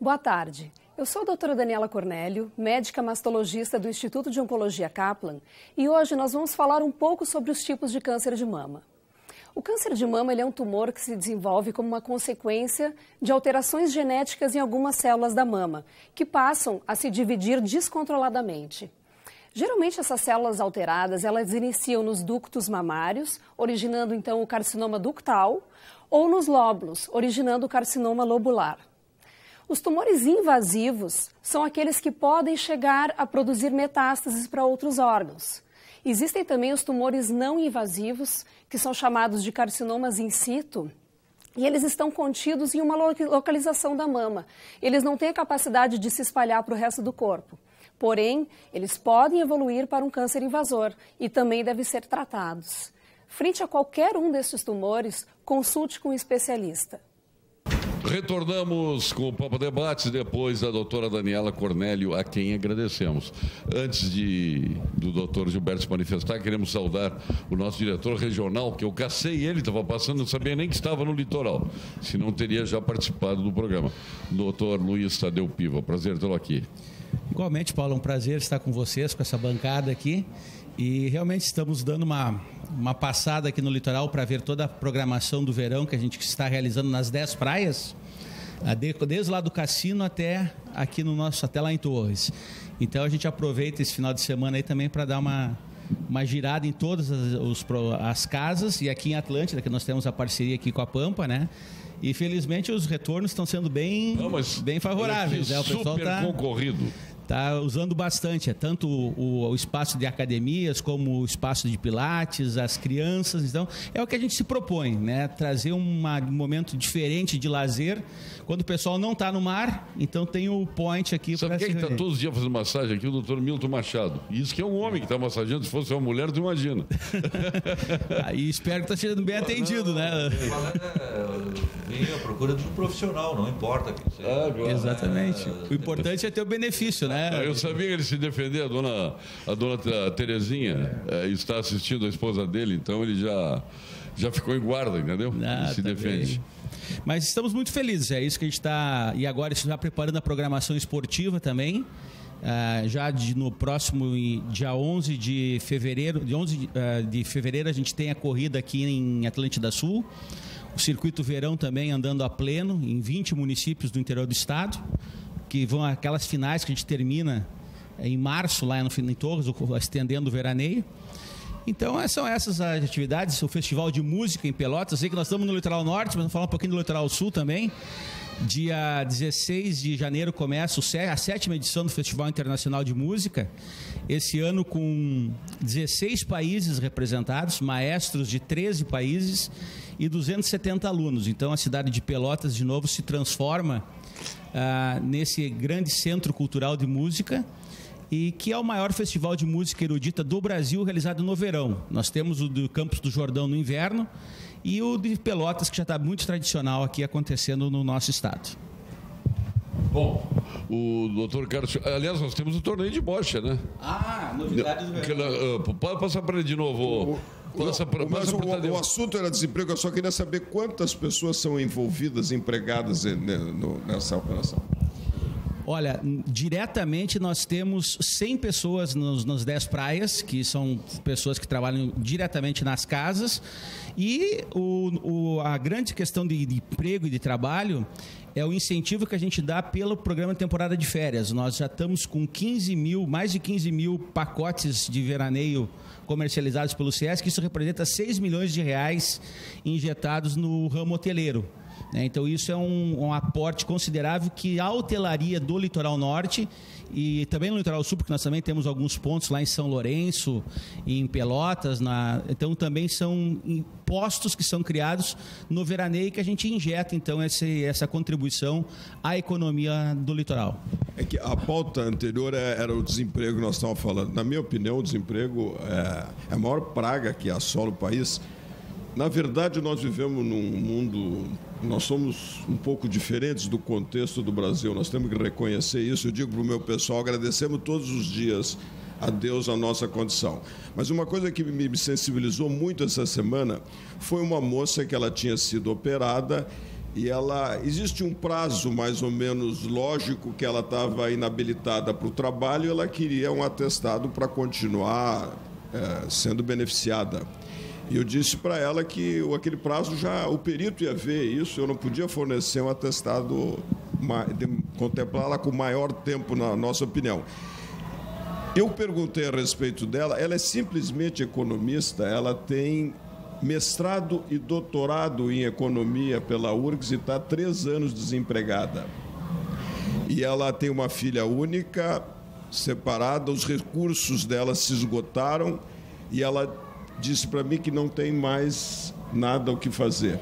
Boa tarde. Eu sou a doutora Daniela Cornélio, médica mastologista do Instituto de Oncologia Kaplan, e hoje nós vamos falar um pouco sobre os tipos de câncer de mama. O câncer de mama é um tumor que se desenvolve como uma consequência de alterações genéticas em algumas células da mama, que passam a se dividir descontroladamente. Geralmente essas células alteradas, elas iniciam nos ductos mamários, originando então o carcinoma ductal, ou nos lóbulos, originando o carcinoma lobular. Os tumores invasivos são aqueles que podem chegar a produzir metástases para outros órgãos. Existem também os tumores não invasivos, que são chamados de carcinomas in situ, e eles estão contidos em uma localização da mama. Eles não têm a capacidade de se espalhar para o resto do corpo. Porém, eles podem evoluir para um câncer invasor e também devem ser tratados. Frente a qualquer um desses tumores, consulte com um especialista. Retornamos com o Papo Debates depois da doutora Daniela Cornélio, a quem agradecemos. Antes de, do doutor Gilberto se manifestar, queremos saudar o nosso diretor regional, que eu cacei ele, estava passando, não sabia nem que estava no litoral, senão teria já participado do programa. Doutor Luiz Tadeu Piva, prazer tê-lo aqui. Igualmente, Paulo, é um prazer estar com vocês, com essa bancada aqui. E realmente estamos dando uma, uma passada aqui no litoral para ver toda a programação do verão que a gente está realizando nas 10 praias, desde lá do cassino até aqui no nosso, até lá em Torres. Então a gente aproveita esse final de semana aí também para dar uma, uma girada em todas as, os, as casas e aqui em Atlântida, que nós temos a parceria aqui com a Pampa, né? E felizmente os retornos estão sendo bem, Não, bem favoráveis. Né? O pessoal super tá, concorrido está usando bastante, é tanto o, o, espaço de academias como o espaço de pilates, as crianças, então é o que a gente se propõe, né? Trazer uma, um momento diferente de lazer quando o pessoal não está no mar, então tem o point aqui para Sabe quem está todos os dias fazendo massagem aqui? O doutor Milton Machado. Isso que é um homem que está massageando, se fosse uma mulher, tu imagina. Aí espero que está sendo bem atendido, né? Vem à procura de um profissional, não importa. Ah, Exatamente. O importante é ter o benefício, né? né? Eu sabia que ele se defender, a dona, a dona Terezinha é, está assistindo a esposa dele, então ele já, já ficou em guarda, entendeu? Ah, se tá defende. Bem. Mas estamos muito felizes, é isso que a gente está. E agora já preparando a programação esportiva também. Uh, já de, no próximo dia 11 de fevereiro, de 11 de, uh, de fevereiro a gente tem a corrida aqui em Atlântida Sul. O circuito verão também andando a pleno em 20 municípios do interior do estado que vão aquelas finais que a gente termina em março lá no em Torres, estendendo o veraneio. Então, são essas as atividades, o Festival de Música em Pelotas. Sei que nós estamos no Litoral Norte, mas vamos falar um pouquinho do Litoral Sul também. Dia 16 de janeiro começa a sétima edição do Festival Internacional de Música. Esse ano com 16 países representados, maestros de 13 países e 270 alunos. Então a cidade de Pelotas de novo se transforma ah, nesse grande centro cultural de música e que é o maior festival de música erudita do Brasil realizado no verão. Nós temos o do Campos do Jordão no inverno e o de Pelotas, que já está muito tradicional aqui acontecendo no nosso estado. Bom, o doutor Carlos. Aliás, nós temos o torneio de bocha, né? Ah, novidade do verão. Uh, pode passar para ele de novo. O, passa pra, mas o, o, assunto era desemprego, eu só queria saber quantas pessoas são envolvidas, empregadas nessa operação. Olha, diretamente nós temos 100 pessoas nos, nas 10 praias, que são pessoas que trabalham diretamente nas casas. E o, o, a grande questão de, de emprego e de trabalho é o incentivo que a gente dá pelo programa temporada de férias. Nós já estamos com 15 mil, mais de 15 mil pacotes de veraneio comercializados pelo SESC. Isso representa 6 milhões de reais injetados no ramo hoteleiro. Né? Então, isso é um, um, aporte considerável que a hotelaria do litoral norte e também no litoral sul, porque nós também temos alguns pontos lá em São Lourenço, em Pelotas, na, então também são impostos que são criados no veraneio que a gente injeta então esse, essa contribuição à economia do litoral. É que a pauta anterior é, era o desemprego que nós estávamos falando. Na minha opinião, o desemprego é, é a maior praga que assola o país. Na verdade, nós vivemos num mundo nós somos um pouco diferentes do contexto do Brasil, nós temos que reconhecer isso. Eu digo para o meu pessoal: agradecemos todos os dias a Deus a nossa condição. Mas uma coisa que me sensibilizou muito essa semana foi uma moça que ela tinha sido operada e ela existe um prazo mais ou menos lógico que ela estava inabilitada para o trabalho ela queria um atestado para continuar é, sendo beneficiada. E eu disse para ela que aquele prazo já, o perito ia ver isso, eu não podia fornecer um atestado, contemplá-la com maior tempo, na nossa opinião. Eu perguntei a respeito dela, ela é simplesmente economista, ela tem mestrado e doutorado em economia pela URGS e está três anos desempregada. E ela tem uma filha única, separada, os recursos dela se esgotaram e ela disse para mim que não tem mais nada o que fazer.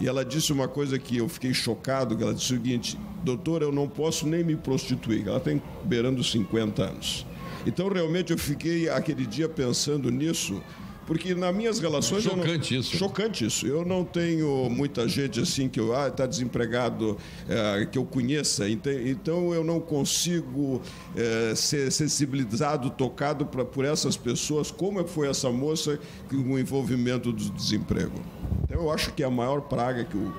E ela disse uma coisa que eu fiquei chocado, que ela disse o seguinte, doutor, eu não posso nem me prostituir. Ela tem beirando 50 anos. Então, realmente, eu fiquei aquele dia pensando nisso, porque nas minhas relações. Chocante não, isso. Chocante isso. Eu não tenho muita gente assim que eu ah, está desempregado é, que eu conheça. Então eu não consigo é, ser sensibilizado, tocado pra, por essas pessoas, como é foi essa moça com o envolvimento do desemprego. Então eu acho que é a maior praga que o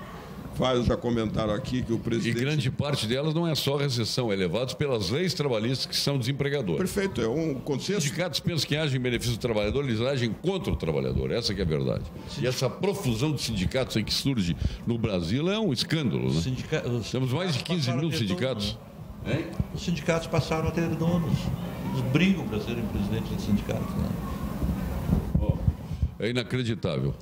vários já comentaram aqui que o presidente. E grande parte delas não é só recessão, é pelas leis trabalhistas que são desempregadores. Perfeito, é um consenso. Os sindicatos pensam que agem em benefício do trabalhador, eles agem contra o trabalhador, essa é a verdade. E essa profusão de sindicatos que surge no Brasil é um escândalo. Né? Sindica... Temos mais de 15 mil sindicatos. Né? Os sindicatos passaram a ter donos. Eles brigam para serem presidentes de sindicatos. Né? É inacreditável.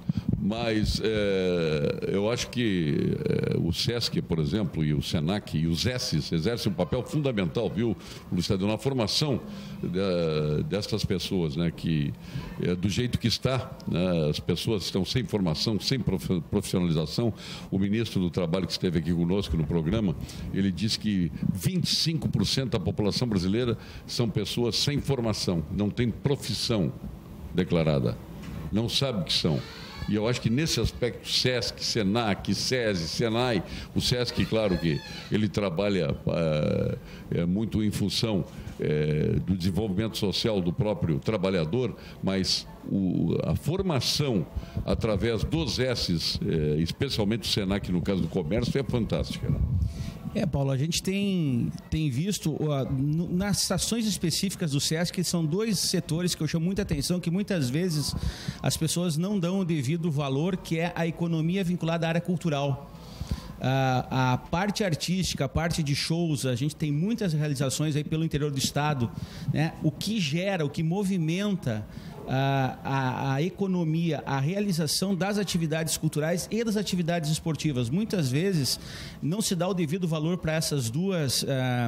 Mas é, eu acho que é, o SESC, por exemplo, e o SENAC e os ESSES exercem um papel fundamental, viu, Luciano, na formação de, dessas pessoas, né, que é, do jeito que está, né, as pessoas estão sem formação, sem profissionalização. O ministro do Trabalho que esteve aqui conosco no programa, ele disse que 25% da população brasileira são pessoas sem formação, não tem profissão declarada, não sabe o que são. E eu acho que nesse aspecto, SESC, SENAC, SESI, SENAI, o SESC, claro que ele trabalha é, é, muito em função é, do desenvolvimento social do próprio trabalhador, mas o, a formação através dos S's, especialmente o SENAC no caso do comércio, é fantástica. Né? É, Paulo, a gente tem, tem visto uh, nas ações específicas do SESC, são dois setores que eu chamo muita atenção, que muitas vezes as pessoas não dão o devido valor, que é a economia vinculada à área cultural. Uh, a parte artística, a parte de shows, a gente tem muitas realizações aí pelo interior do estado. Né? O que gera, o que movimenta a, a, economia, a realização das atividades culturais e das atividades esportivas. Muitas vezes não se dá o devido valor para essas duas, uh,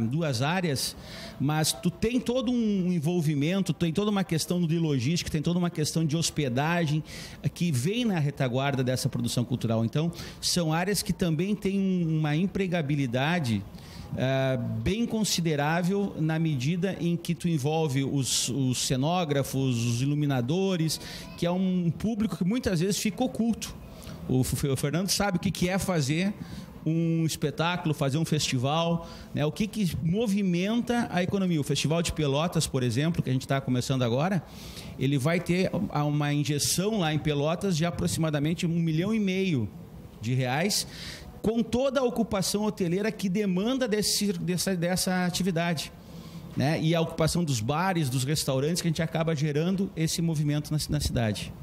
duas áreas, mas tu tem todo um envolvimento, tem toda uma questão de logística, tem toda uma questão de hospedagem que vem na retaguarda dessa produção cultural. Então, são áreas que também têm uma empregabilidade é, bem considerável na medida em que tu envolve os, os cenógrafos, os iluminadores, que é um público que muitas vezes fica oculto. O, o Fernando sabe o que, que é fazer um espetáculo, fazer um festival, né? o que, que movimenta a economia. O Festival de Pelotas, por exemplo, que a gente está começando agora, ele vai ter uma injeção lá em Pelotas de aproximadamente um milhão e meio de reais com toda a ocupação hoteleira que demanda desse, dessa, dessa atividade. Né? E a ocupação dos bares, dos restaurantes, que a gente acaba gerando esse movimento na, na cidade.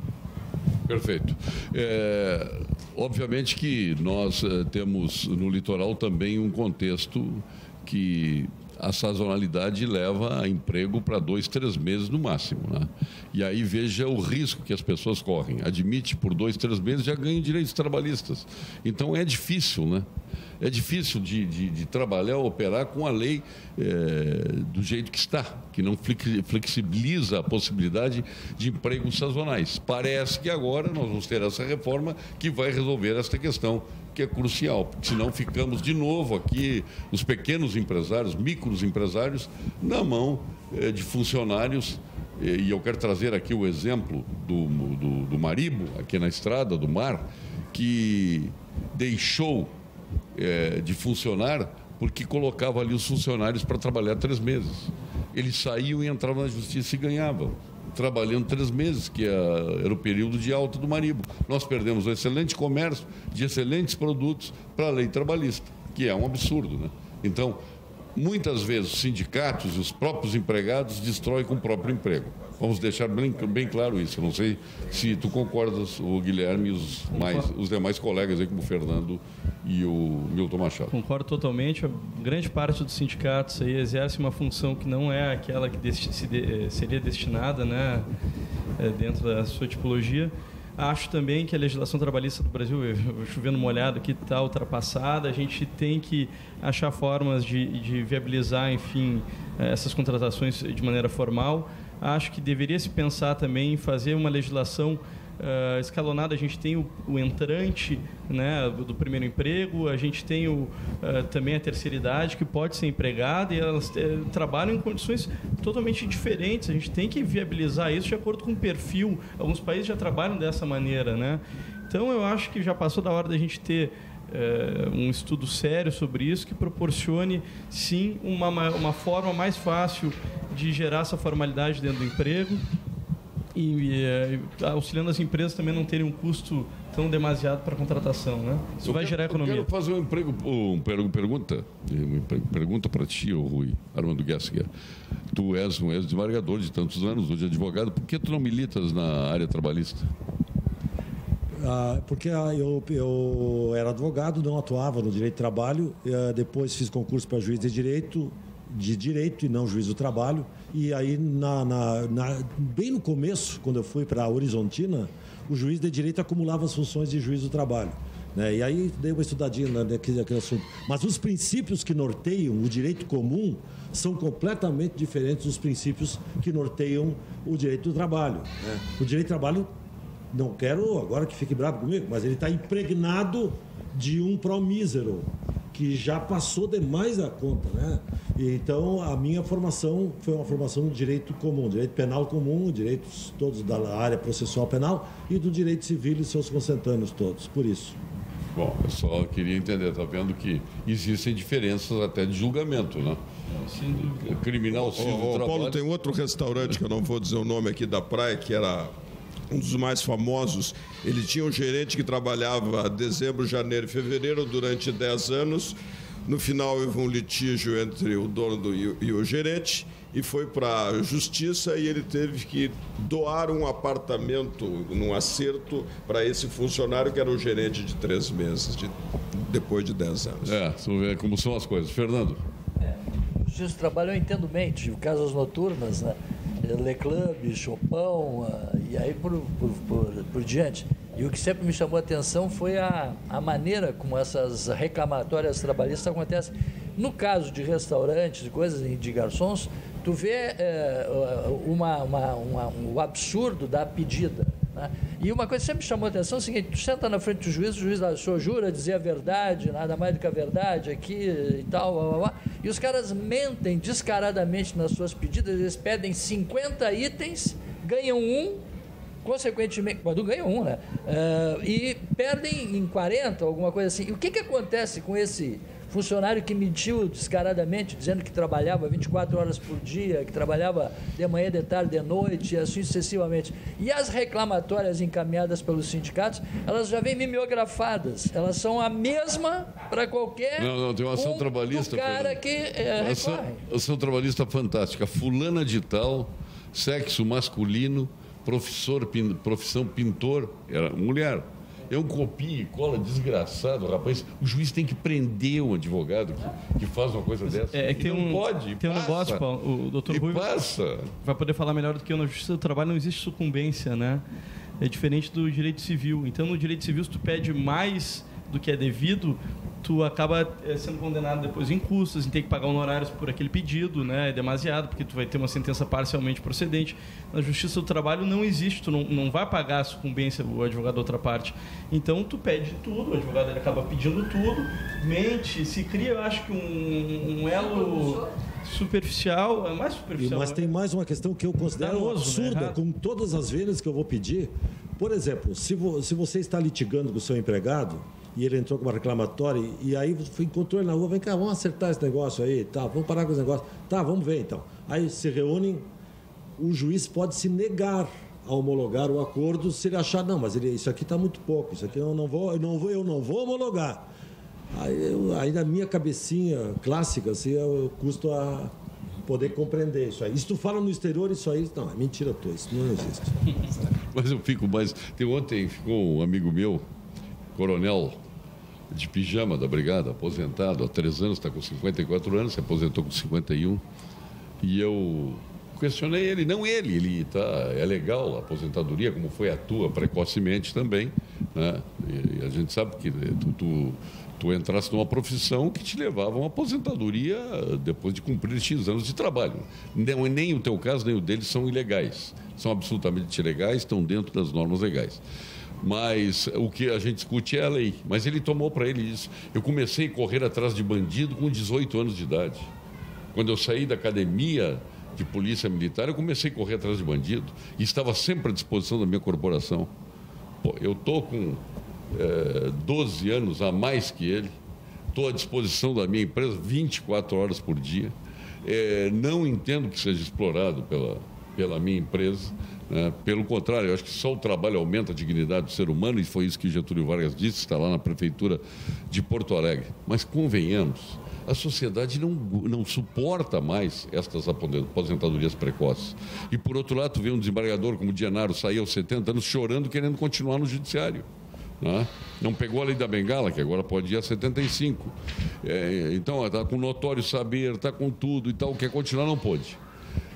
Perfeito. É, obviamente que nós é, temos no litoral também um contexto que a sazonalidade leva a emprego para dois, três meses no máximo. Né? E aí veja o risco que as pessoas correm. Admite por dois, três meses já ganha direitos trabalhistas. Então é difícil, né? É difícil de, de, de trabalhar, operar com a lei é, do jeito que está, que não flexibiliza a possibilidade de empregos sazonais. Parece que agora nós vamos ter essa reforma que vai resolver esta questão que é crucial, senão ficamos de novo aqui, os pequenos empresários, micros empresários, na mão eh, de funcionários. E eu quero trazer aqui o exemplo do, do, do Maribo, aqui na estrada do mar, que deixou eh, de funcionar porque colocava ali os funcionários para trabalhar três meses. Eles saíam e entravam na justiça e ganhavam trabalhando três meses, que é, era o período de alta do Maribo. Nós perdemos um excelente comércio de excelentes produtos para a lei trabalhista, que é um absurdo. Né? Então, muitas vezes os sindicatos e os próprios empregados destroem com o próprio emprego. Vamos deixar bem, bem claro isso. Não sei se tu concordas, o Guilherme e os, mais, os demais colegas aí, como o Fernando e o Milton Machado. Concordo totalmente. A grande parte dos sindicatos aí exerce uma função que não é aquela que eh, seria destinada né, eh, dentro da sua tipologia. Acho também que a legislação trabalhista do Brasil, chovendo molhado aqui, está ultrapassada. A gente tem que achar formas de, de viabilizar, enfim, eh, essas contratações de maneira formal. Acho que deveria se pensar também em fazer uma legislação uh, escalonada. A gente tem o, o entrante né, do primeiro emprego, a gente tem o, uh, também a terceira idade que pode ser empregada e elas uh, trabalham em condições totalmente diferentes. A gente tem que viabilizar isso de acordo com o perfil. Alguns países já trabalham dessa maneira, né? Então eu acho que já passou da hora da gente ter uh, um estudo sério sobre isso que proporcione sim uma, uma forma mais fácil de gerar essa formalidade dentro do emprego e, e auxiliando as empresas também não terem um custo tão demasiado para a contratação, né? Isso eu vai quero, gerar economia. Eu quero fazer um emprego, um pergunta, pergunta para ti, Rui Armando Gessinger. Tu és um ex-desembargador de tantos anos, hoje advogado, por que tu não militas na área trabalhista? Ah, porque ah, eu, eu era advogado, não atuava no direito de trabalho, ah, depois fiz concurso para juiz de direito, de direito e não juiz do trabalho. E aí, na, na, na bem no começo, quando eu fui para a Horizontina, o juiz de direito acumulava as funções de juiz do trabalho. Né? E aí dei uma estudadinha naquele, naquele assunto. Mas os princípios que norteiam o direito comum são completamente diferentes dos princípios que norteiam o direito do trabalho. Né? O direito do trabalho, não quero agora que fique bravo comigo, mas ele está impregnado de um promísero que já passou demais da conta, né? Então, a minha formação foi uma formação do direito comum, direito penal comum, direitos todos da área processual penal e do direito civil e seus consentâneos todos, por isso. Bom, eu só queria entender, está vendo que existem diferenças até de julgamento, né? Sim, criminal civil oh, oh, Paulo, tem outro restaurante que eu não vou dizer o nome aqui da praia, que era um dos mais famosos. Ele tinha um gerente que trabalhava dezembro, janeiro e fevereiro durante 10 anos. No final, houve um litígio entre o dono do, e, o, e o gerente e foi para a justiça e ele teve que doar um apartamento num acerto para esse funcionário que era o gerente de três meses, de, depois de 10 anos. É, você vê como são as coisas. Fernando. É, justiça do trabalho eu entendo bem, tive casas noturnas, né? Le Club, Chopão, uh, e aí por, por, por, por, diante. E o que sempre me chamou a atenção foi a, a maneira como essas reclamatórias trabalhistas acontecem. No caso de restaurantes coisas de garçons, tu vê é, uma, uma, uma, um absurdo da pedida. Né? E uma coisa que sempre chamou a atenção é o seguinte: tu senta na frente do juiz, o juiz da sua jura dizer a verdade, nada mais do que a verdade aqui e tal, blá, blá, blá, e os caras mentem descaradamente nas suas pedidas, eles pedem 50 itens, ganham um, consequentemente, quando ganham um, né? Uh, e perdem em 40, alguma coisa assim. E o que, que acontece com esse funcionário que mentiu descaradamente, dizendo que trabalhava 24 horas por dia, que trabalhava de manhã, de tarde, de noite, e assim sucessivamente. E as reclamatórias encaminhadas pelos sindicatos, elas já vêm mimeografadas. Elas são a mesma para qualquer. Não, não, tem uma ação um trabalhista. cara que é, ação, ação trabalhista fantástica. Fulana de tal, sexo masculino, professor, profissão pintor, era mulher é um copia e cola desgraçado, rapaz. O juiz tem que prender um advogado que, que faz uma coisa dessa. É, é que tem um, pode. Tem passa, um negócio, Paulo, o doutor Rui passa. vai poder falar melhor do que eu. Na justiça do trabalho não existe sucumbência, né? É diferente do direito civil. Então, no direito civil, se tu pede mais do que é devido, tu acaba eh, sendo condenado depois em custas, em ter que pagar honorários por aquele pedido, né? É demasiado, porque tu vai ter uma sentença parcialmente procedente. Na justiça do trabalho não existe, tu não, não vai pagar a sucumbência, o advogado da outra parte. Então tu pede tudo, o advogado ele acaba pedindo tudo, mente, se cria, eu acho que um, um elo superficial, é mais superficial. Mas tem mais uma questão que eu considero Danoso, né? absurda, né? com todas as vezes que eu vou pedir. Por exemplo, se, vo, se você está litigando com o seu empregado, e ele entrou com uma reclamatória e aí encontrou ele na rua, vem cá, vamos acertar esse negócio aí, tá, vamos parar com esse negócio. Tá, vamos ver então. Aí se reúnem, o juiz pode se negar a homologar o acordo se ele achar, não, mas ele, isso aqui está muito pouco, isso aqui eu não vou, eu não vou, eu não vou homologar. Aí, eu, aí na minha cabecinha clássica, assim, eu custo a poder compreender isso aí. Isso tu fala no exterior, isso aí, não, é mentira tua, isso não existe. Mas eu fico mais. Tem, ontem ficou um amigo meu, coronel de pijama da brigada, aposentado há três anos, está com 54 anos, se aposentou com 51. E eu questionei ele, não ele, ele tá, é legal a aposentadoria, como foi a tua precocemente também, Né? E a gente sabe que tu, tu, tu entrasse numa profissão que te levava a uma aposentadoria depois de cumprir X anos de trabalho. Nem, nem o teu caso, nem o deles são ilegais. São absolutamente ilegais, estão dentro das normas legais. Mas o que a gente discute é a lei. Mas ele tomou para ele isso. Eu comecei a correr atrás de bandido com 18 anos de idade. Quando eu saí da academia de polícia militar, eu comecei a correr atrás de bandido e estava sempre à disposição da minha corporação. Pô, eu estou com é, 12 anos a mais que ele, estou à disposição da minha empresa 24 horas por dia. É, não entendo que seja explorado pela, pela minha empresa. Né? Pelo contrário, eu acho que só o trabalho aumenta a dignidade do ser humano, e foi isso que Getúlio Vargas disse, está lá na prefeitura de Porto Alegre. Mas convenhamos, a sociedade não, não suporta mais estas aposentadorias precoces. E, por outro lado, tu vê um desembargador como o Dianaro sair aos 70 anos chorando, querendo continuar no judiciário. Né? Não pegou a lei da bengala, que agora pode ir a 75. É, então, está com notório saber, está com tudo e tal, quer continuar, não pode.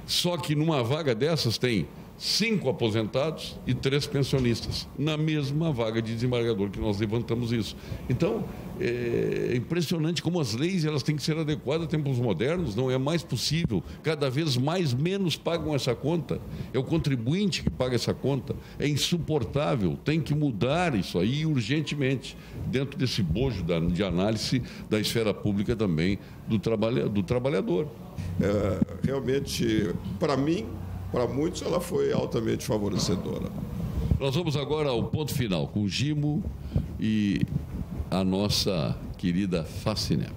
Só que numa vaga dessas tem cinco aposentados e três pensionistas, na mesma vaga de desembargador que nós levantamos isso. Então, é impressionante como as leis elas têm que ser adequadas a tempos modernos, não é mais possível. Cada vez mais menos pagam essa conta. É o contribuinte que paga essa conta. É insuportável, tem que mudar isso aí urgentemente, dentro desse bojo de análise da esfera pública também do, trabalha, do trabalhador. É, realmente, para mim, para muitos ela foi altamente favorecedora. Nós vamos agora ao ponto final com o Gimo e a nossa querida Facinep.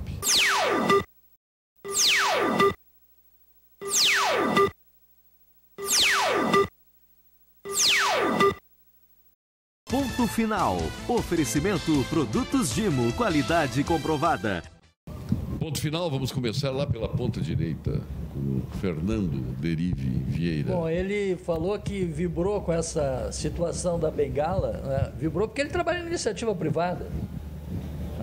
Ponto final. Oferecimento Produtos Gimo, qualidade comprovada. Ponto final, vamos começar lá pela ponta direita com Fernando Derive Vieira. Bom, ele falou que vibrou com essa situação da bengala, né? vibrou porque ele trabalha em iniciativa privada.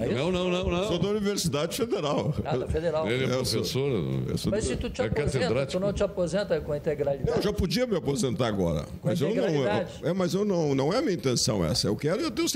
É não, não, não, não. Sou da Universidade Federal. Ah, da Federal. Ele é professor. Eu sou, mas se tu te é aposenta, tu não te aposenta com a integralidade? Eu já podia me aposentar agora. Com mas eu não. É, mas eu não. Não é a minha intenção essa. Eu quero. Eu, tenho,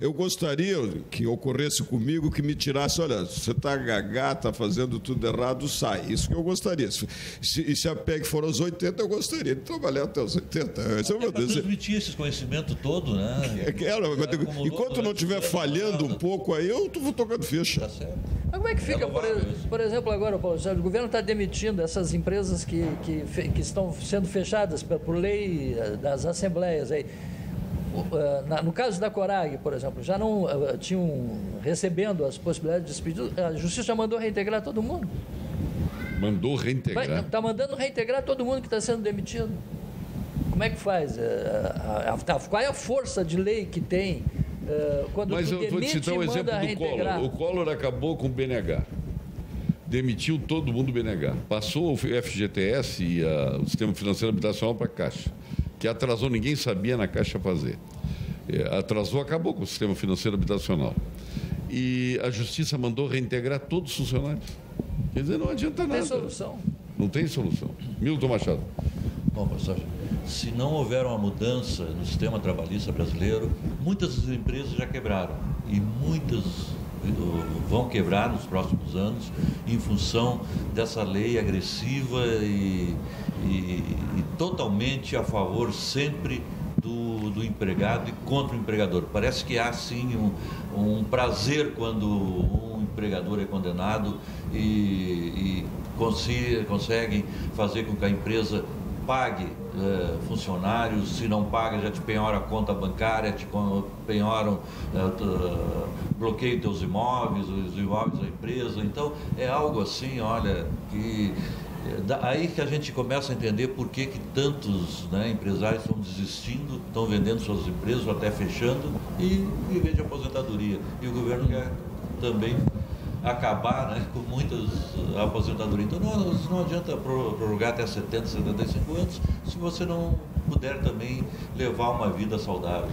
eu gostaria que ocorresse comigo que me tirasse. Olha, você está gagá, está fazendo tudo errado, sai. Isso que eu gostaria. Se, se, se a PEG for aos 80, eu gostaria de trabalhar até os 80. Esse é o meu desejo. transmitir esse conhecimento todo, né? É, quero, é, enquanto não estiver falhando um pouco aí, eu eu vou tocando ficha. Tá certo. Mas como é que fica, por, por exemplo, agora, Paulo Sérgio, o governo está demitindo essas empresas que, que, que, estão sendo fechadas por lei eh, das assembleias aí. Eh, no caso da Corag, por exemplo, já não eh, tinham recebendo as possibilidades de despedir, a justiça já mandou reintegrar todo mundo. Mandou reintegrar? Está mandando reintegrar todo mundo que está sendo demitido. Como é que faz? Qual é a força de lei que tem eh, quando Mas eu vou te citar o um exemplo do Collor. O Collor acabou com o BNH. Demitiu todo mundo do BNH. Passou o FGTS e a, o Sistema Financeiro Habitacional para a Caixa, que atrasou, ninguém sabia na Caixa fazer. É, atrasou, acabou com o Sistema Financeiro Habitacional. E a Justiça mandou reintegrar todos os funcionários. Quer dizer, não adianta nada. Não tem solução. Não tem solução. Milton Machado. Bom, professor, se não houver uma mudança no sistema trabalhista brasileiro, muitas empresas já quebraram e muitas eh, vão quebrar nos próximos anos em função dessa lei agressiva e, e, e totalmente a favor sempre do, do, empregado e contra o empregador. Parece que há sim um, um prazer quando um empregador é condenado e, e conseguem fazer com que a empresa pague uh, funcionários, se não paga já te penhora a conta bancária, te penhoram, uh, bloqueiam teus imóveis, os imóveis da empresa. Então é algo assim, olha, que aí que a gente começa a entender por que, que tantos né, empresários estão desistindo, estão vendendo suas empresas ou até fechando e viver de aposentadoria. E o governo quer também acabar né, com muitas aposentadorias. Então não, não adianta prorrogar até 70, 75 anos se você não puder também levar uma vida saudável.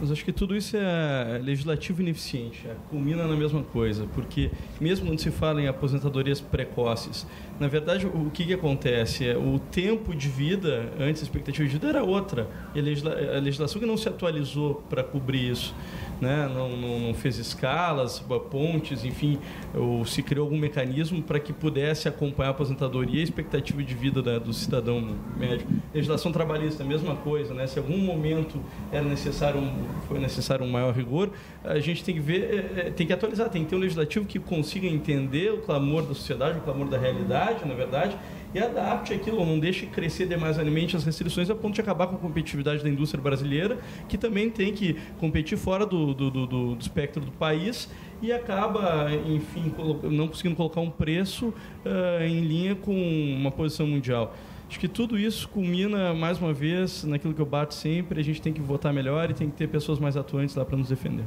Mas acho que tudo isso é legislativo ineficiente, é, culmina na mesma coisa, porque mesmo quando se fala em aposentadorias precoces, Na verdade, o que, que acontece? É, o tempo de vida, antes a expectativa de vida era outra. E a, legisla a legislação que não se atualizou para cobrir isso né? não, não, não fez escalas, pontes, enfim, ou se criou algum mecanismo para que pudesse acompanhar a aposentadoria e a expectativa de vida da, do cidadão médio. Legislação trabalhista, mesma coisa, né? se algum momento era necessário um, foi necessário um maior rigor, a gente tem que ver, é, é, tem que atualizar, tem que ter um legislativo que consiga entender o clamor da sociedade, o clamor da realidade, na verdade, e adapte aquilo, não deixe crescer demasiadamente as restrições a ponto de acabar com a competitividade da indústria brasileira, que também tem que competir fora do, do, do, do espectro do país e acaba, enfim, não conseguindo colocar um preço uh, em linha com uma posição mundial. Acho que tudo isso culmina, mais uma vez, naquilo que eu bato sempre, a gente tem que votar melhor e tem que ter pessoas mais atuantes lá para nos defender.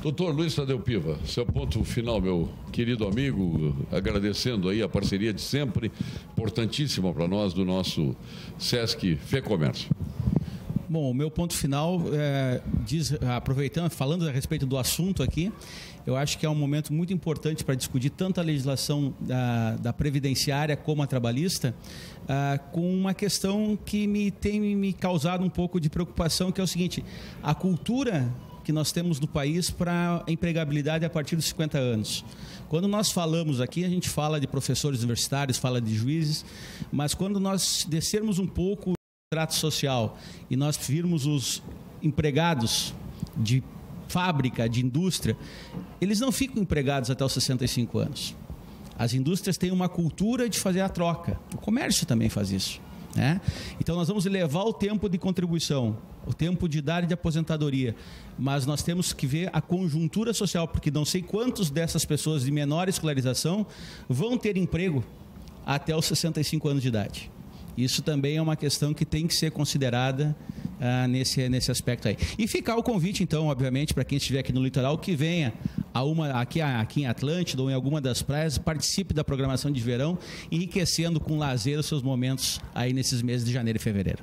Doutor Luiz Tadeu Piva, seu ponto final, meu querido amigo, agradecendo aí a parceria de sempre, importantíssima para nós do nosso Sesc Fê Comércio. Bom, o meu ponto final, é, diz, aproveitando, falando a respeito do assunto aqui, eu acho que é um momento muito importante para discutir tanto a legislação da, da previdenciária como a trabalhista, ah, com uma questão que me tem me causado um pouco de preocupação, que é o seguinte: a cultura que nós temos no país para empregabilidade a partir dos 50 anos. Quando nós falamos aqui, a gente fala de professores universitários, fala de juízes, mas quando nós descermos um pouco o trato social e nós virmos os empregados de fábrica, de indústria, eles não ficam empregados até os 65 anos. As indústrias têm uma cultura de fazer a troca. O comércio também faz isso. Né? Então, nós vamos elevar o tempo de contribuição, o tempo de idade de aposentadoria, mas nós temos que ver a conjuntura social, porque não sei quantos dessas pessoas de menor escolarização vão ter emprego até os 65 anos de idade. Isso também é uma questão que tem que ser considerada ah, nesse, nesse aspecto aí. E ficar o convite, então, obviamente, para quem estiver aqui no litoral, que venha a uma, aqui, aqui em Atlântida ou em alguma das praias, participe da programação de verão, enriquecendo com lazer os seus momentos aí nesses meses de janeiro e fevereiro.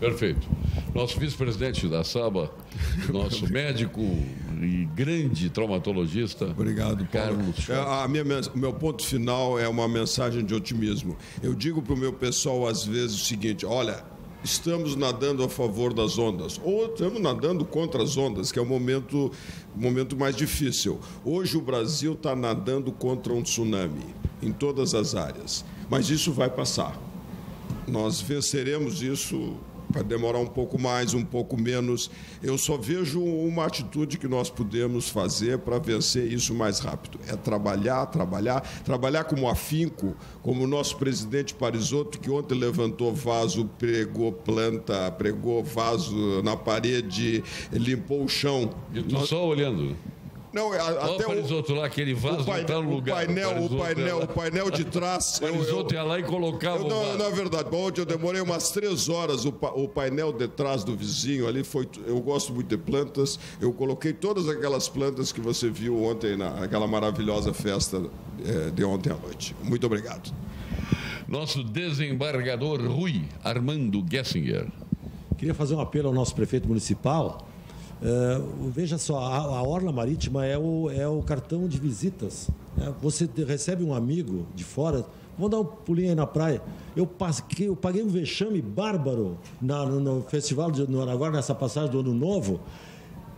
Perfeito. Nosso vice-presidente da SABA, nosso médico e grande traumatologista. Obrigado, Carlos. É, a minha, meu ponto final é uma mensagem de otimismo. Eu digo para o meu pessoal às vezes o seguinte: olha, estamos nadando a favor das ondas, ou estamos nadando contra as ondas, que é o momento, momento mais difícil. Hoje o Brasil está nadando contra um tsunami em todas as áreas, mas isso vai passar. Nós venceremos isso vai demorar um pouco mais, um pouco menos. Eu só vejo uma atitude que nós podemos fazer para vencer isso mais rápido. É trabalhar, trabalhar, trabalhar como afinco, como o nosso presidente Parisotto, que ontem levantou vaso, pregou planta, pregou vaso na parede, limpou o chão. Eu estou só olhando. Não, é, até o, outro lá, aquele vaso o painel, tá no lugar. O painel, o painel, o painel de trás. o Parisoto ia lá e colocava eu, não, Na verdade, ontem eu demorei umas três horas, o, o painel de trás do vizinho ali foi. Eu gosto muito de plantas. Eu coloquei todas aquelas plantas que você viu ontem naquela maravilhosa festa é, de ontem à noite. Muito obrigado. Nosso desembargador Rui Armando Gessinger. Queria fazer um apelo ao nosso prefeito municipal Uh, veja só, a, a, Orla Marítima é o, é o cartão de visitas. Né? Você recebe um amigo de fora, vamos dar um pulinho aí na praia. Eu, paguei, eu paguei um vexame bárbaro na, no, no, festival, de, no, agora nessa passagem do Ano Novo.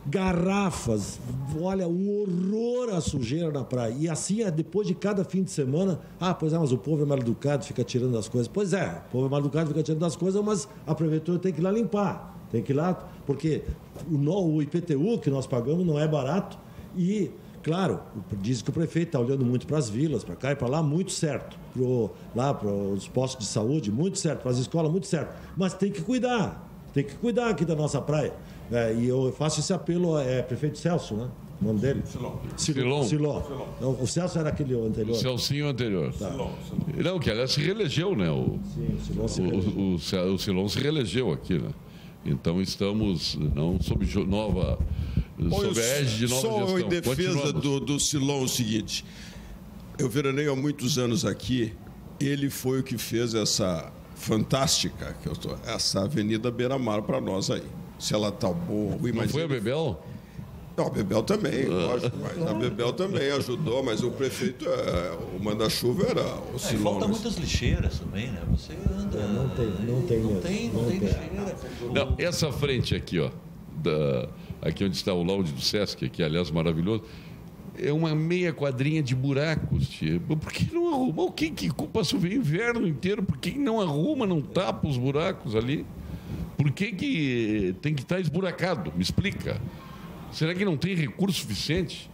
Garrafas, olha, um horror a sujeira na praia. E assim é depois de cada fim de semana. Ah, pois é, mas o povo é mal educado, fica tirando as coisas. Pois é, o povo é mal educado, fica tirando as coisas, mas a prefeitura tem que ir lá limpar. Tem que ir lá, porque o, IPTU que nós pagamos não é barato e, claro, diz que o prefeito está olhando muito para as vilas, para cá e para lá, muito certo. Pro, lá para os postos de saúde, muito certo. Para as escolas, muito certo. Mas tem que cuidar, tem que cuidar aqui da nossa praia. É, e eu faço esse apelo, é prefeito Celso, né? O nome dele? Silon. Silon. Silon. Não, o Celso era aquele anterior. O Celcinho anterior. Tá. Silon. Não, que aliás se reelegeu, né? O, Sim, o Silon se reelegeu. O, o, o Silon se reelegeu aqui, né? Então estamos não sob nova sob a égide de nova só gestão. Só em defesa do, do Silon o seguinte, eu veraneio há muitos anos aqui, ele foi o que fez essa fantástica, que eu tô, essa Avenida Beira-Mar para nós aí. Se ela tá boa, Não foi a Bebel? Não, a Bebel também, lógico, mas a Bebel também ajudou, mas o prefeito, é, o manda-chuva era o É, Silão. falta muitas lixeiras também, né? Você anda. Não tem, não tem Não tem, não Não tem tem. lixeira. Não, essa frente aqui, ó, da, aqui onde está o laude do Sesc, que aliás maravilhoso, é uma meia quadrinha de buracos, tia. Por que não arruma? O que, que passa o inverno inteiro? Por que não arruma, não tapa os buracos ali? Por que, que tem que estar esburacado? Me explica. Será que não tem recurso suficiente?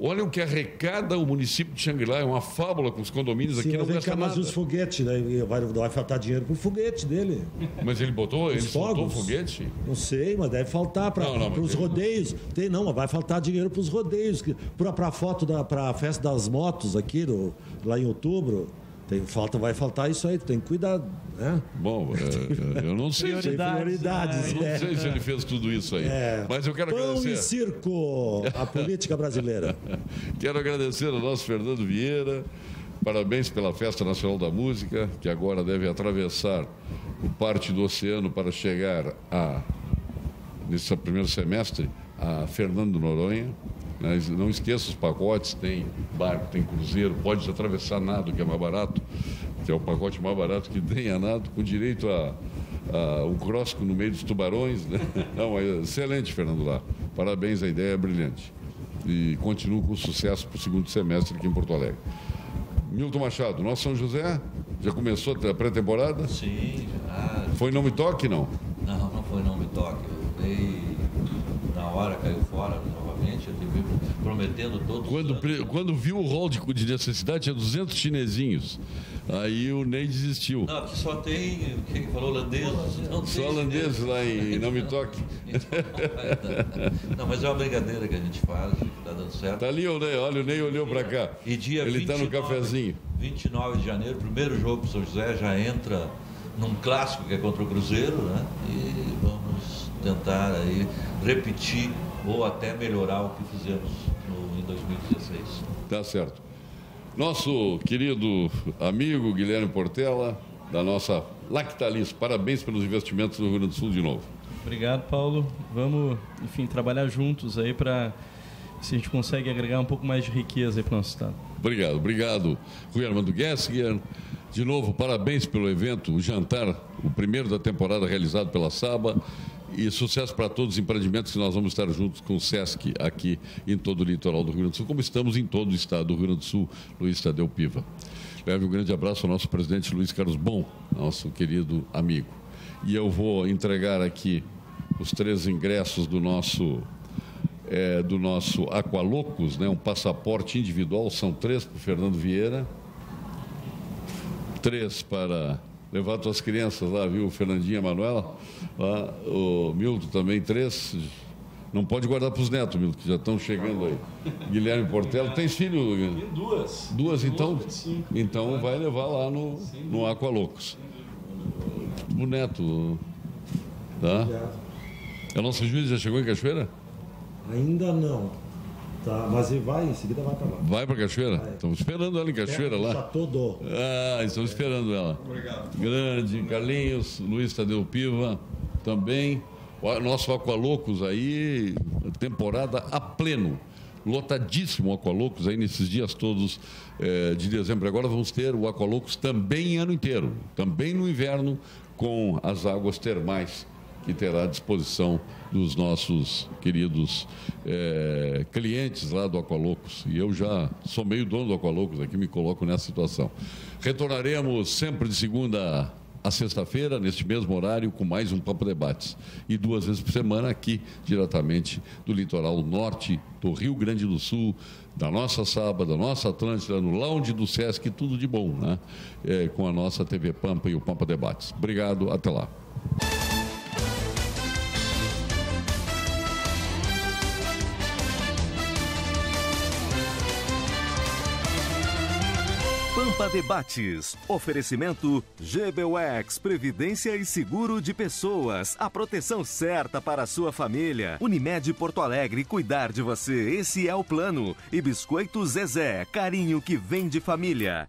Olha o que arrecada o município de Xangri-Lá, é uma fábula com os condomínios aqui, Sim, não mas vem gasta cá, mas nada. os foguetes, né? Vai, vai faltar dinheiro pro foguete dele. Mas ele botou, ele Os soltou o foguete? Não sei, mas deve faltar para Não, não, os ele- rodeios. Tem, não, mas vai faltar dinheiro para os rodeios. Para a foto, da, para a festa das motos aqui, no- lá em outubro. Tem, falta, vai faltar isso aí, tem que cuidar. Né? Bom, é, eu não sei. se- prioridades. Não é. sei se ele fez tudo isso aí. É. Mas eu quero Pão e agradecer. circo, a política brasileira. Quero agradecer ao nosso Fernando Vieira. Parabéns pela Festa Nacional da Música, que agora deve atravessar o parte do oceano para chegar a, nesse primeiro semestre, a Fernando Noronha. Não esqueça os pacotes, tem barco, tem cruzeiro, pode atravessar nado, que é mais barato, que é o pacote mais barato que tem a nado, com direito a, a um crosco no meio dos tubarões. Né? Não, é excelente, Fernando Lá. Parabéns, a ideia é brilhante. E continuo com sucesso para o segundo semestre aqui em Porto Alegre. Milton Machado, nosso São José, já começou a pré-temporada? Sim, já. Foi Não Me Toque, não? Não, não foi não me toque. Eu dei na hora, caiu fora tive prometendo todos. Quando, pre- quando viu o rol de, de necessidade, tinha 200 chinesinhos. Aí o Ney desistiu. Não, aqui só tem, quem falou holandês? Não Só chinês. lá em Não Me Toque. Não, mas é uma brincadeira que a gente faz, que tá dando certo. Tá ali o Ney, olha, o Ney olhou para cá. E dia Ele tá no 29, cafezinho. 29 de janeiro, primeiro jogo pro São José, já entra num clássico que é contra o Cruzeiro, né? E vamos tentar aí repetir ou até melhorar o que fizemos no, em 2016. Tá certo. Nosso querido amigo Guilherme Portela, da nossa Lactalis, parabéns pelos investimentos no Rio Grande do Sul de novo. Obrigado, Paulo. Vamos, enfim, trabalhar juntos aí para se a gente consegue agregar um pouco mais de riqueza aí para o nosso estado. Obrigado, obrigado, Rui Armando Gessinger. De novo, parabéns pelo evento, o jantar, o primeiro da temporada realizado pela Saba. E sucesso para todos os empreendimentos que nós vamos estar juntos com o SESC aqui em todo o litoral do Rio Grande do Sul, como estamos em todo o estado do Rio Grande do Sul, Luiz Tadeu Piva. Leve um grande abraço ao nosso presidente Luiz Carlos Bom, nosso querido amigo. E eu vou entregar aqui os três ingressos do nosso é, do nosso Aqualocos, né, um passaporte individual, são três para o Fernando Vieira, três para levar tuas crianças lá, viu, Fernandinha e a Manuela, lá, o Milton também, três, não pode guardar para os netos, Milton, que já estão chegando aí. Guilherme Portela, tens filho? Duas. Duas, então? Então vai levar lá no, no Aqualocos. O neto, tá? É o nosso juiz já chegou em Cachoeira? Ainda não. Tá, mas ele vai, em seguida vai para lá. Vai para Cachoeira? Estamos esperando ela em Cachoeira lá. Já todo. Ah, estamos esperando ela. Obrigado. Grande, Carlinhos, Luiz Tadeu Piva também. O nosso Aqualocos aí, temporada a pleno. Lotadíssimo o Aqualocos aí nesses dias todos eh, de dezembro. Agora vamos ter o Aqualocos também ano inteiro, também no inverno, com as águas termais que terá à disposição dos nossos queridos eh, clientes lá do Aqualocos. E eu já sou meio dono do Aqualocos aqui, me coloco nessa situação. Retornaremos sempre de segunda a sexta-feira, neste mesmo horário, com mais um Papo Debates. E duas vezes por semana aqui, diretamente do litoral norte do Rio Grande do Sul, da nossa Saba, da nossa Atlântida, no lounge do Sesc, tudo de bom, né? É, com a nossa TV Pampa e o Pampa Debates. Obrigado, até lá. Debates. Oferecimento GBUX, Previdência e Seguro de Pessoas. A proteção certa para a sua família. Unimed Porto Alegre, cuidar de você. Esse é o plano. E Biscoito Zezé, carinho que vem de família.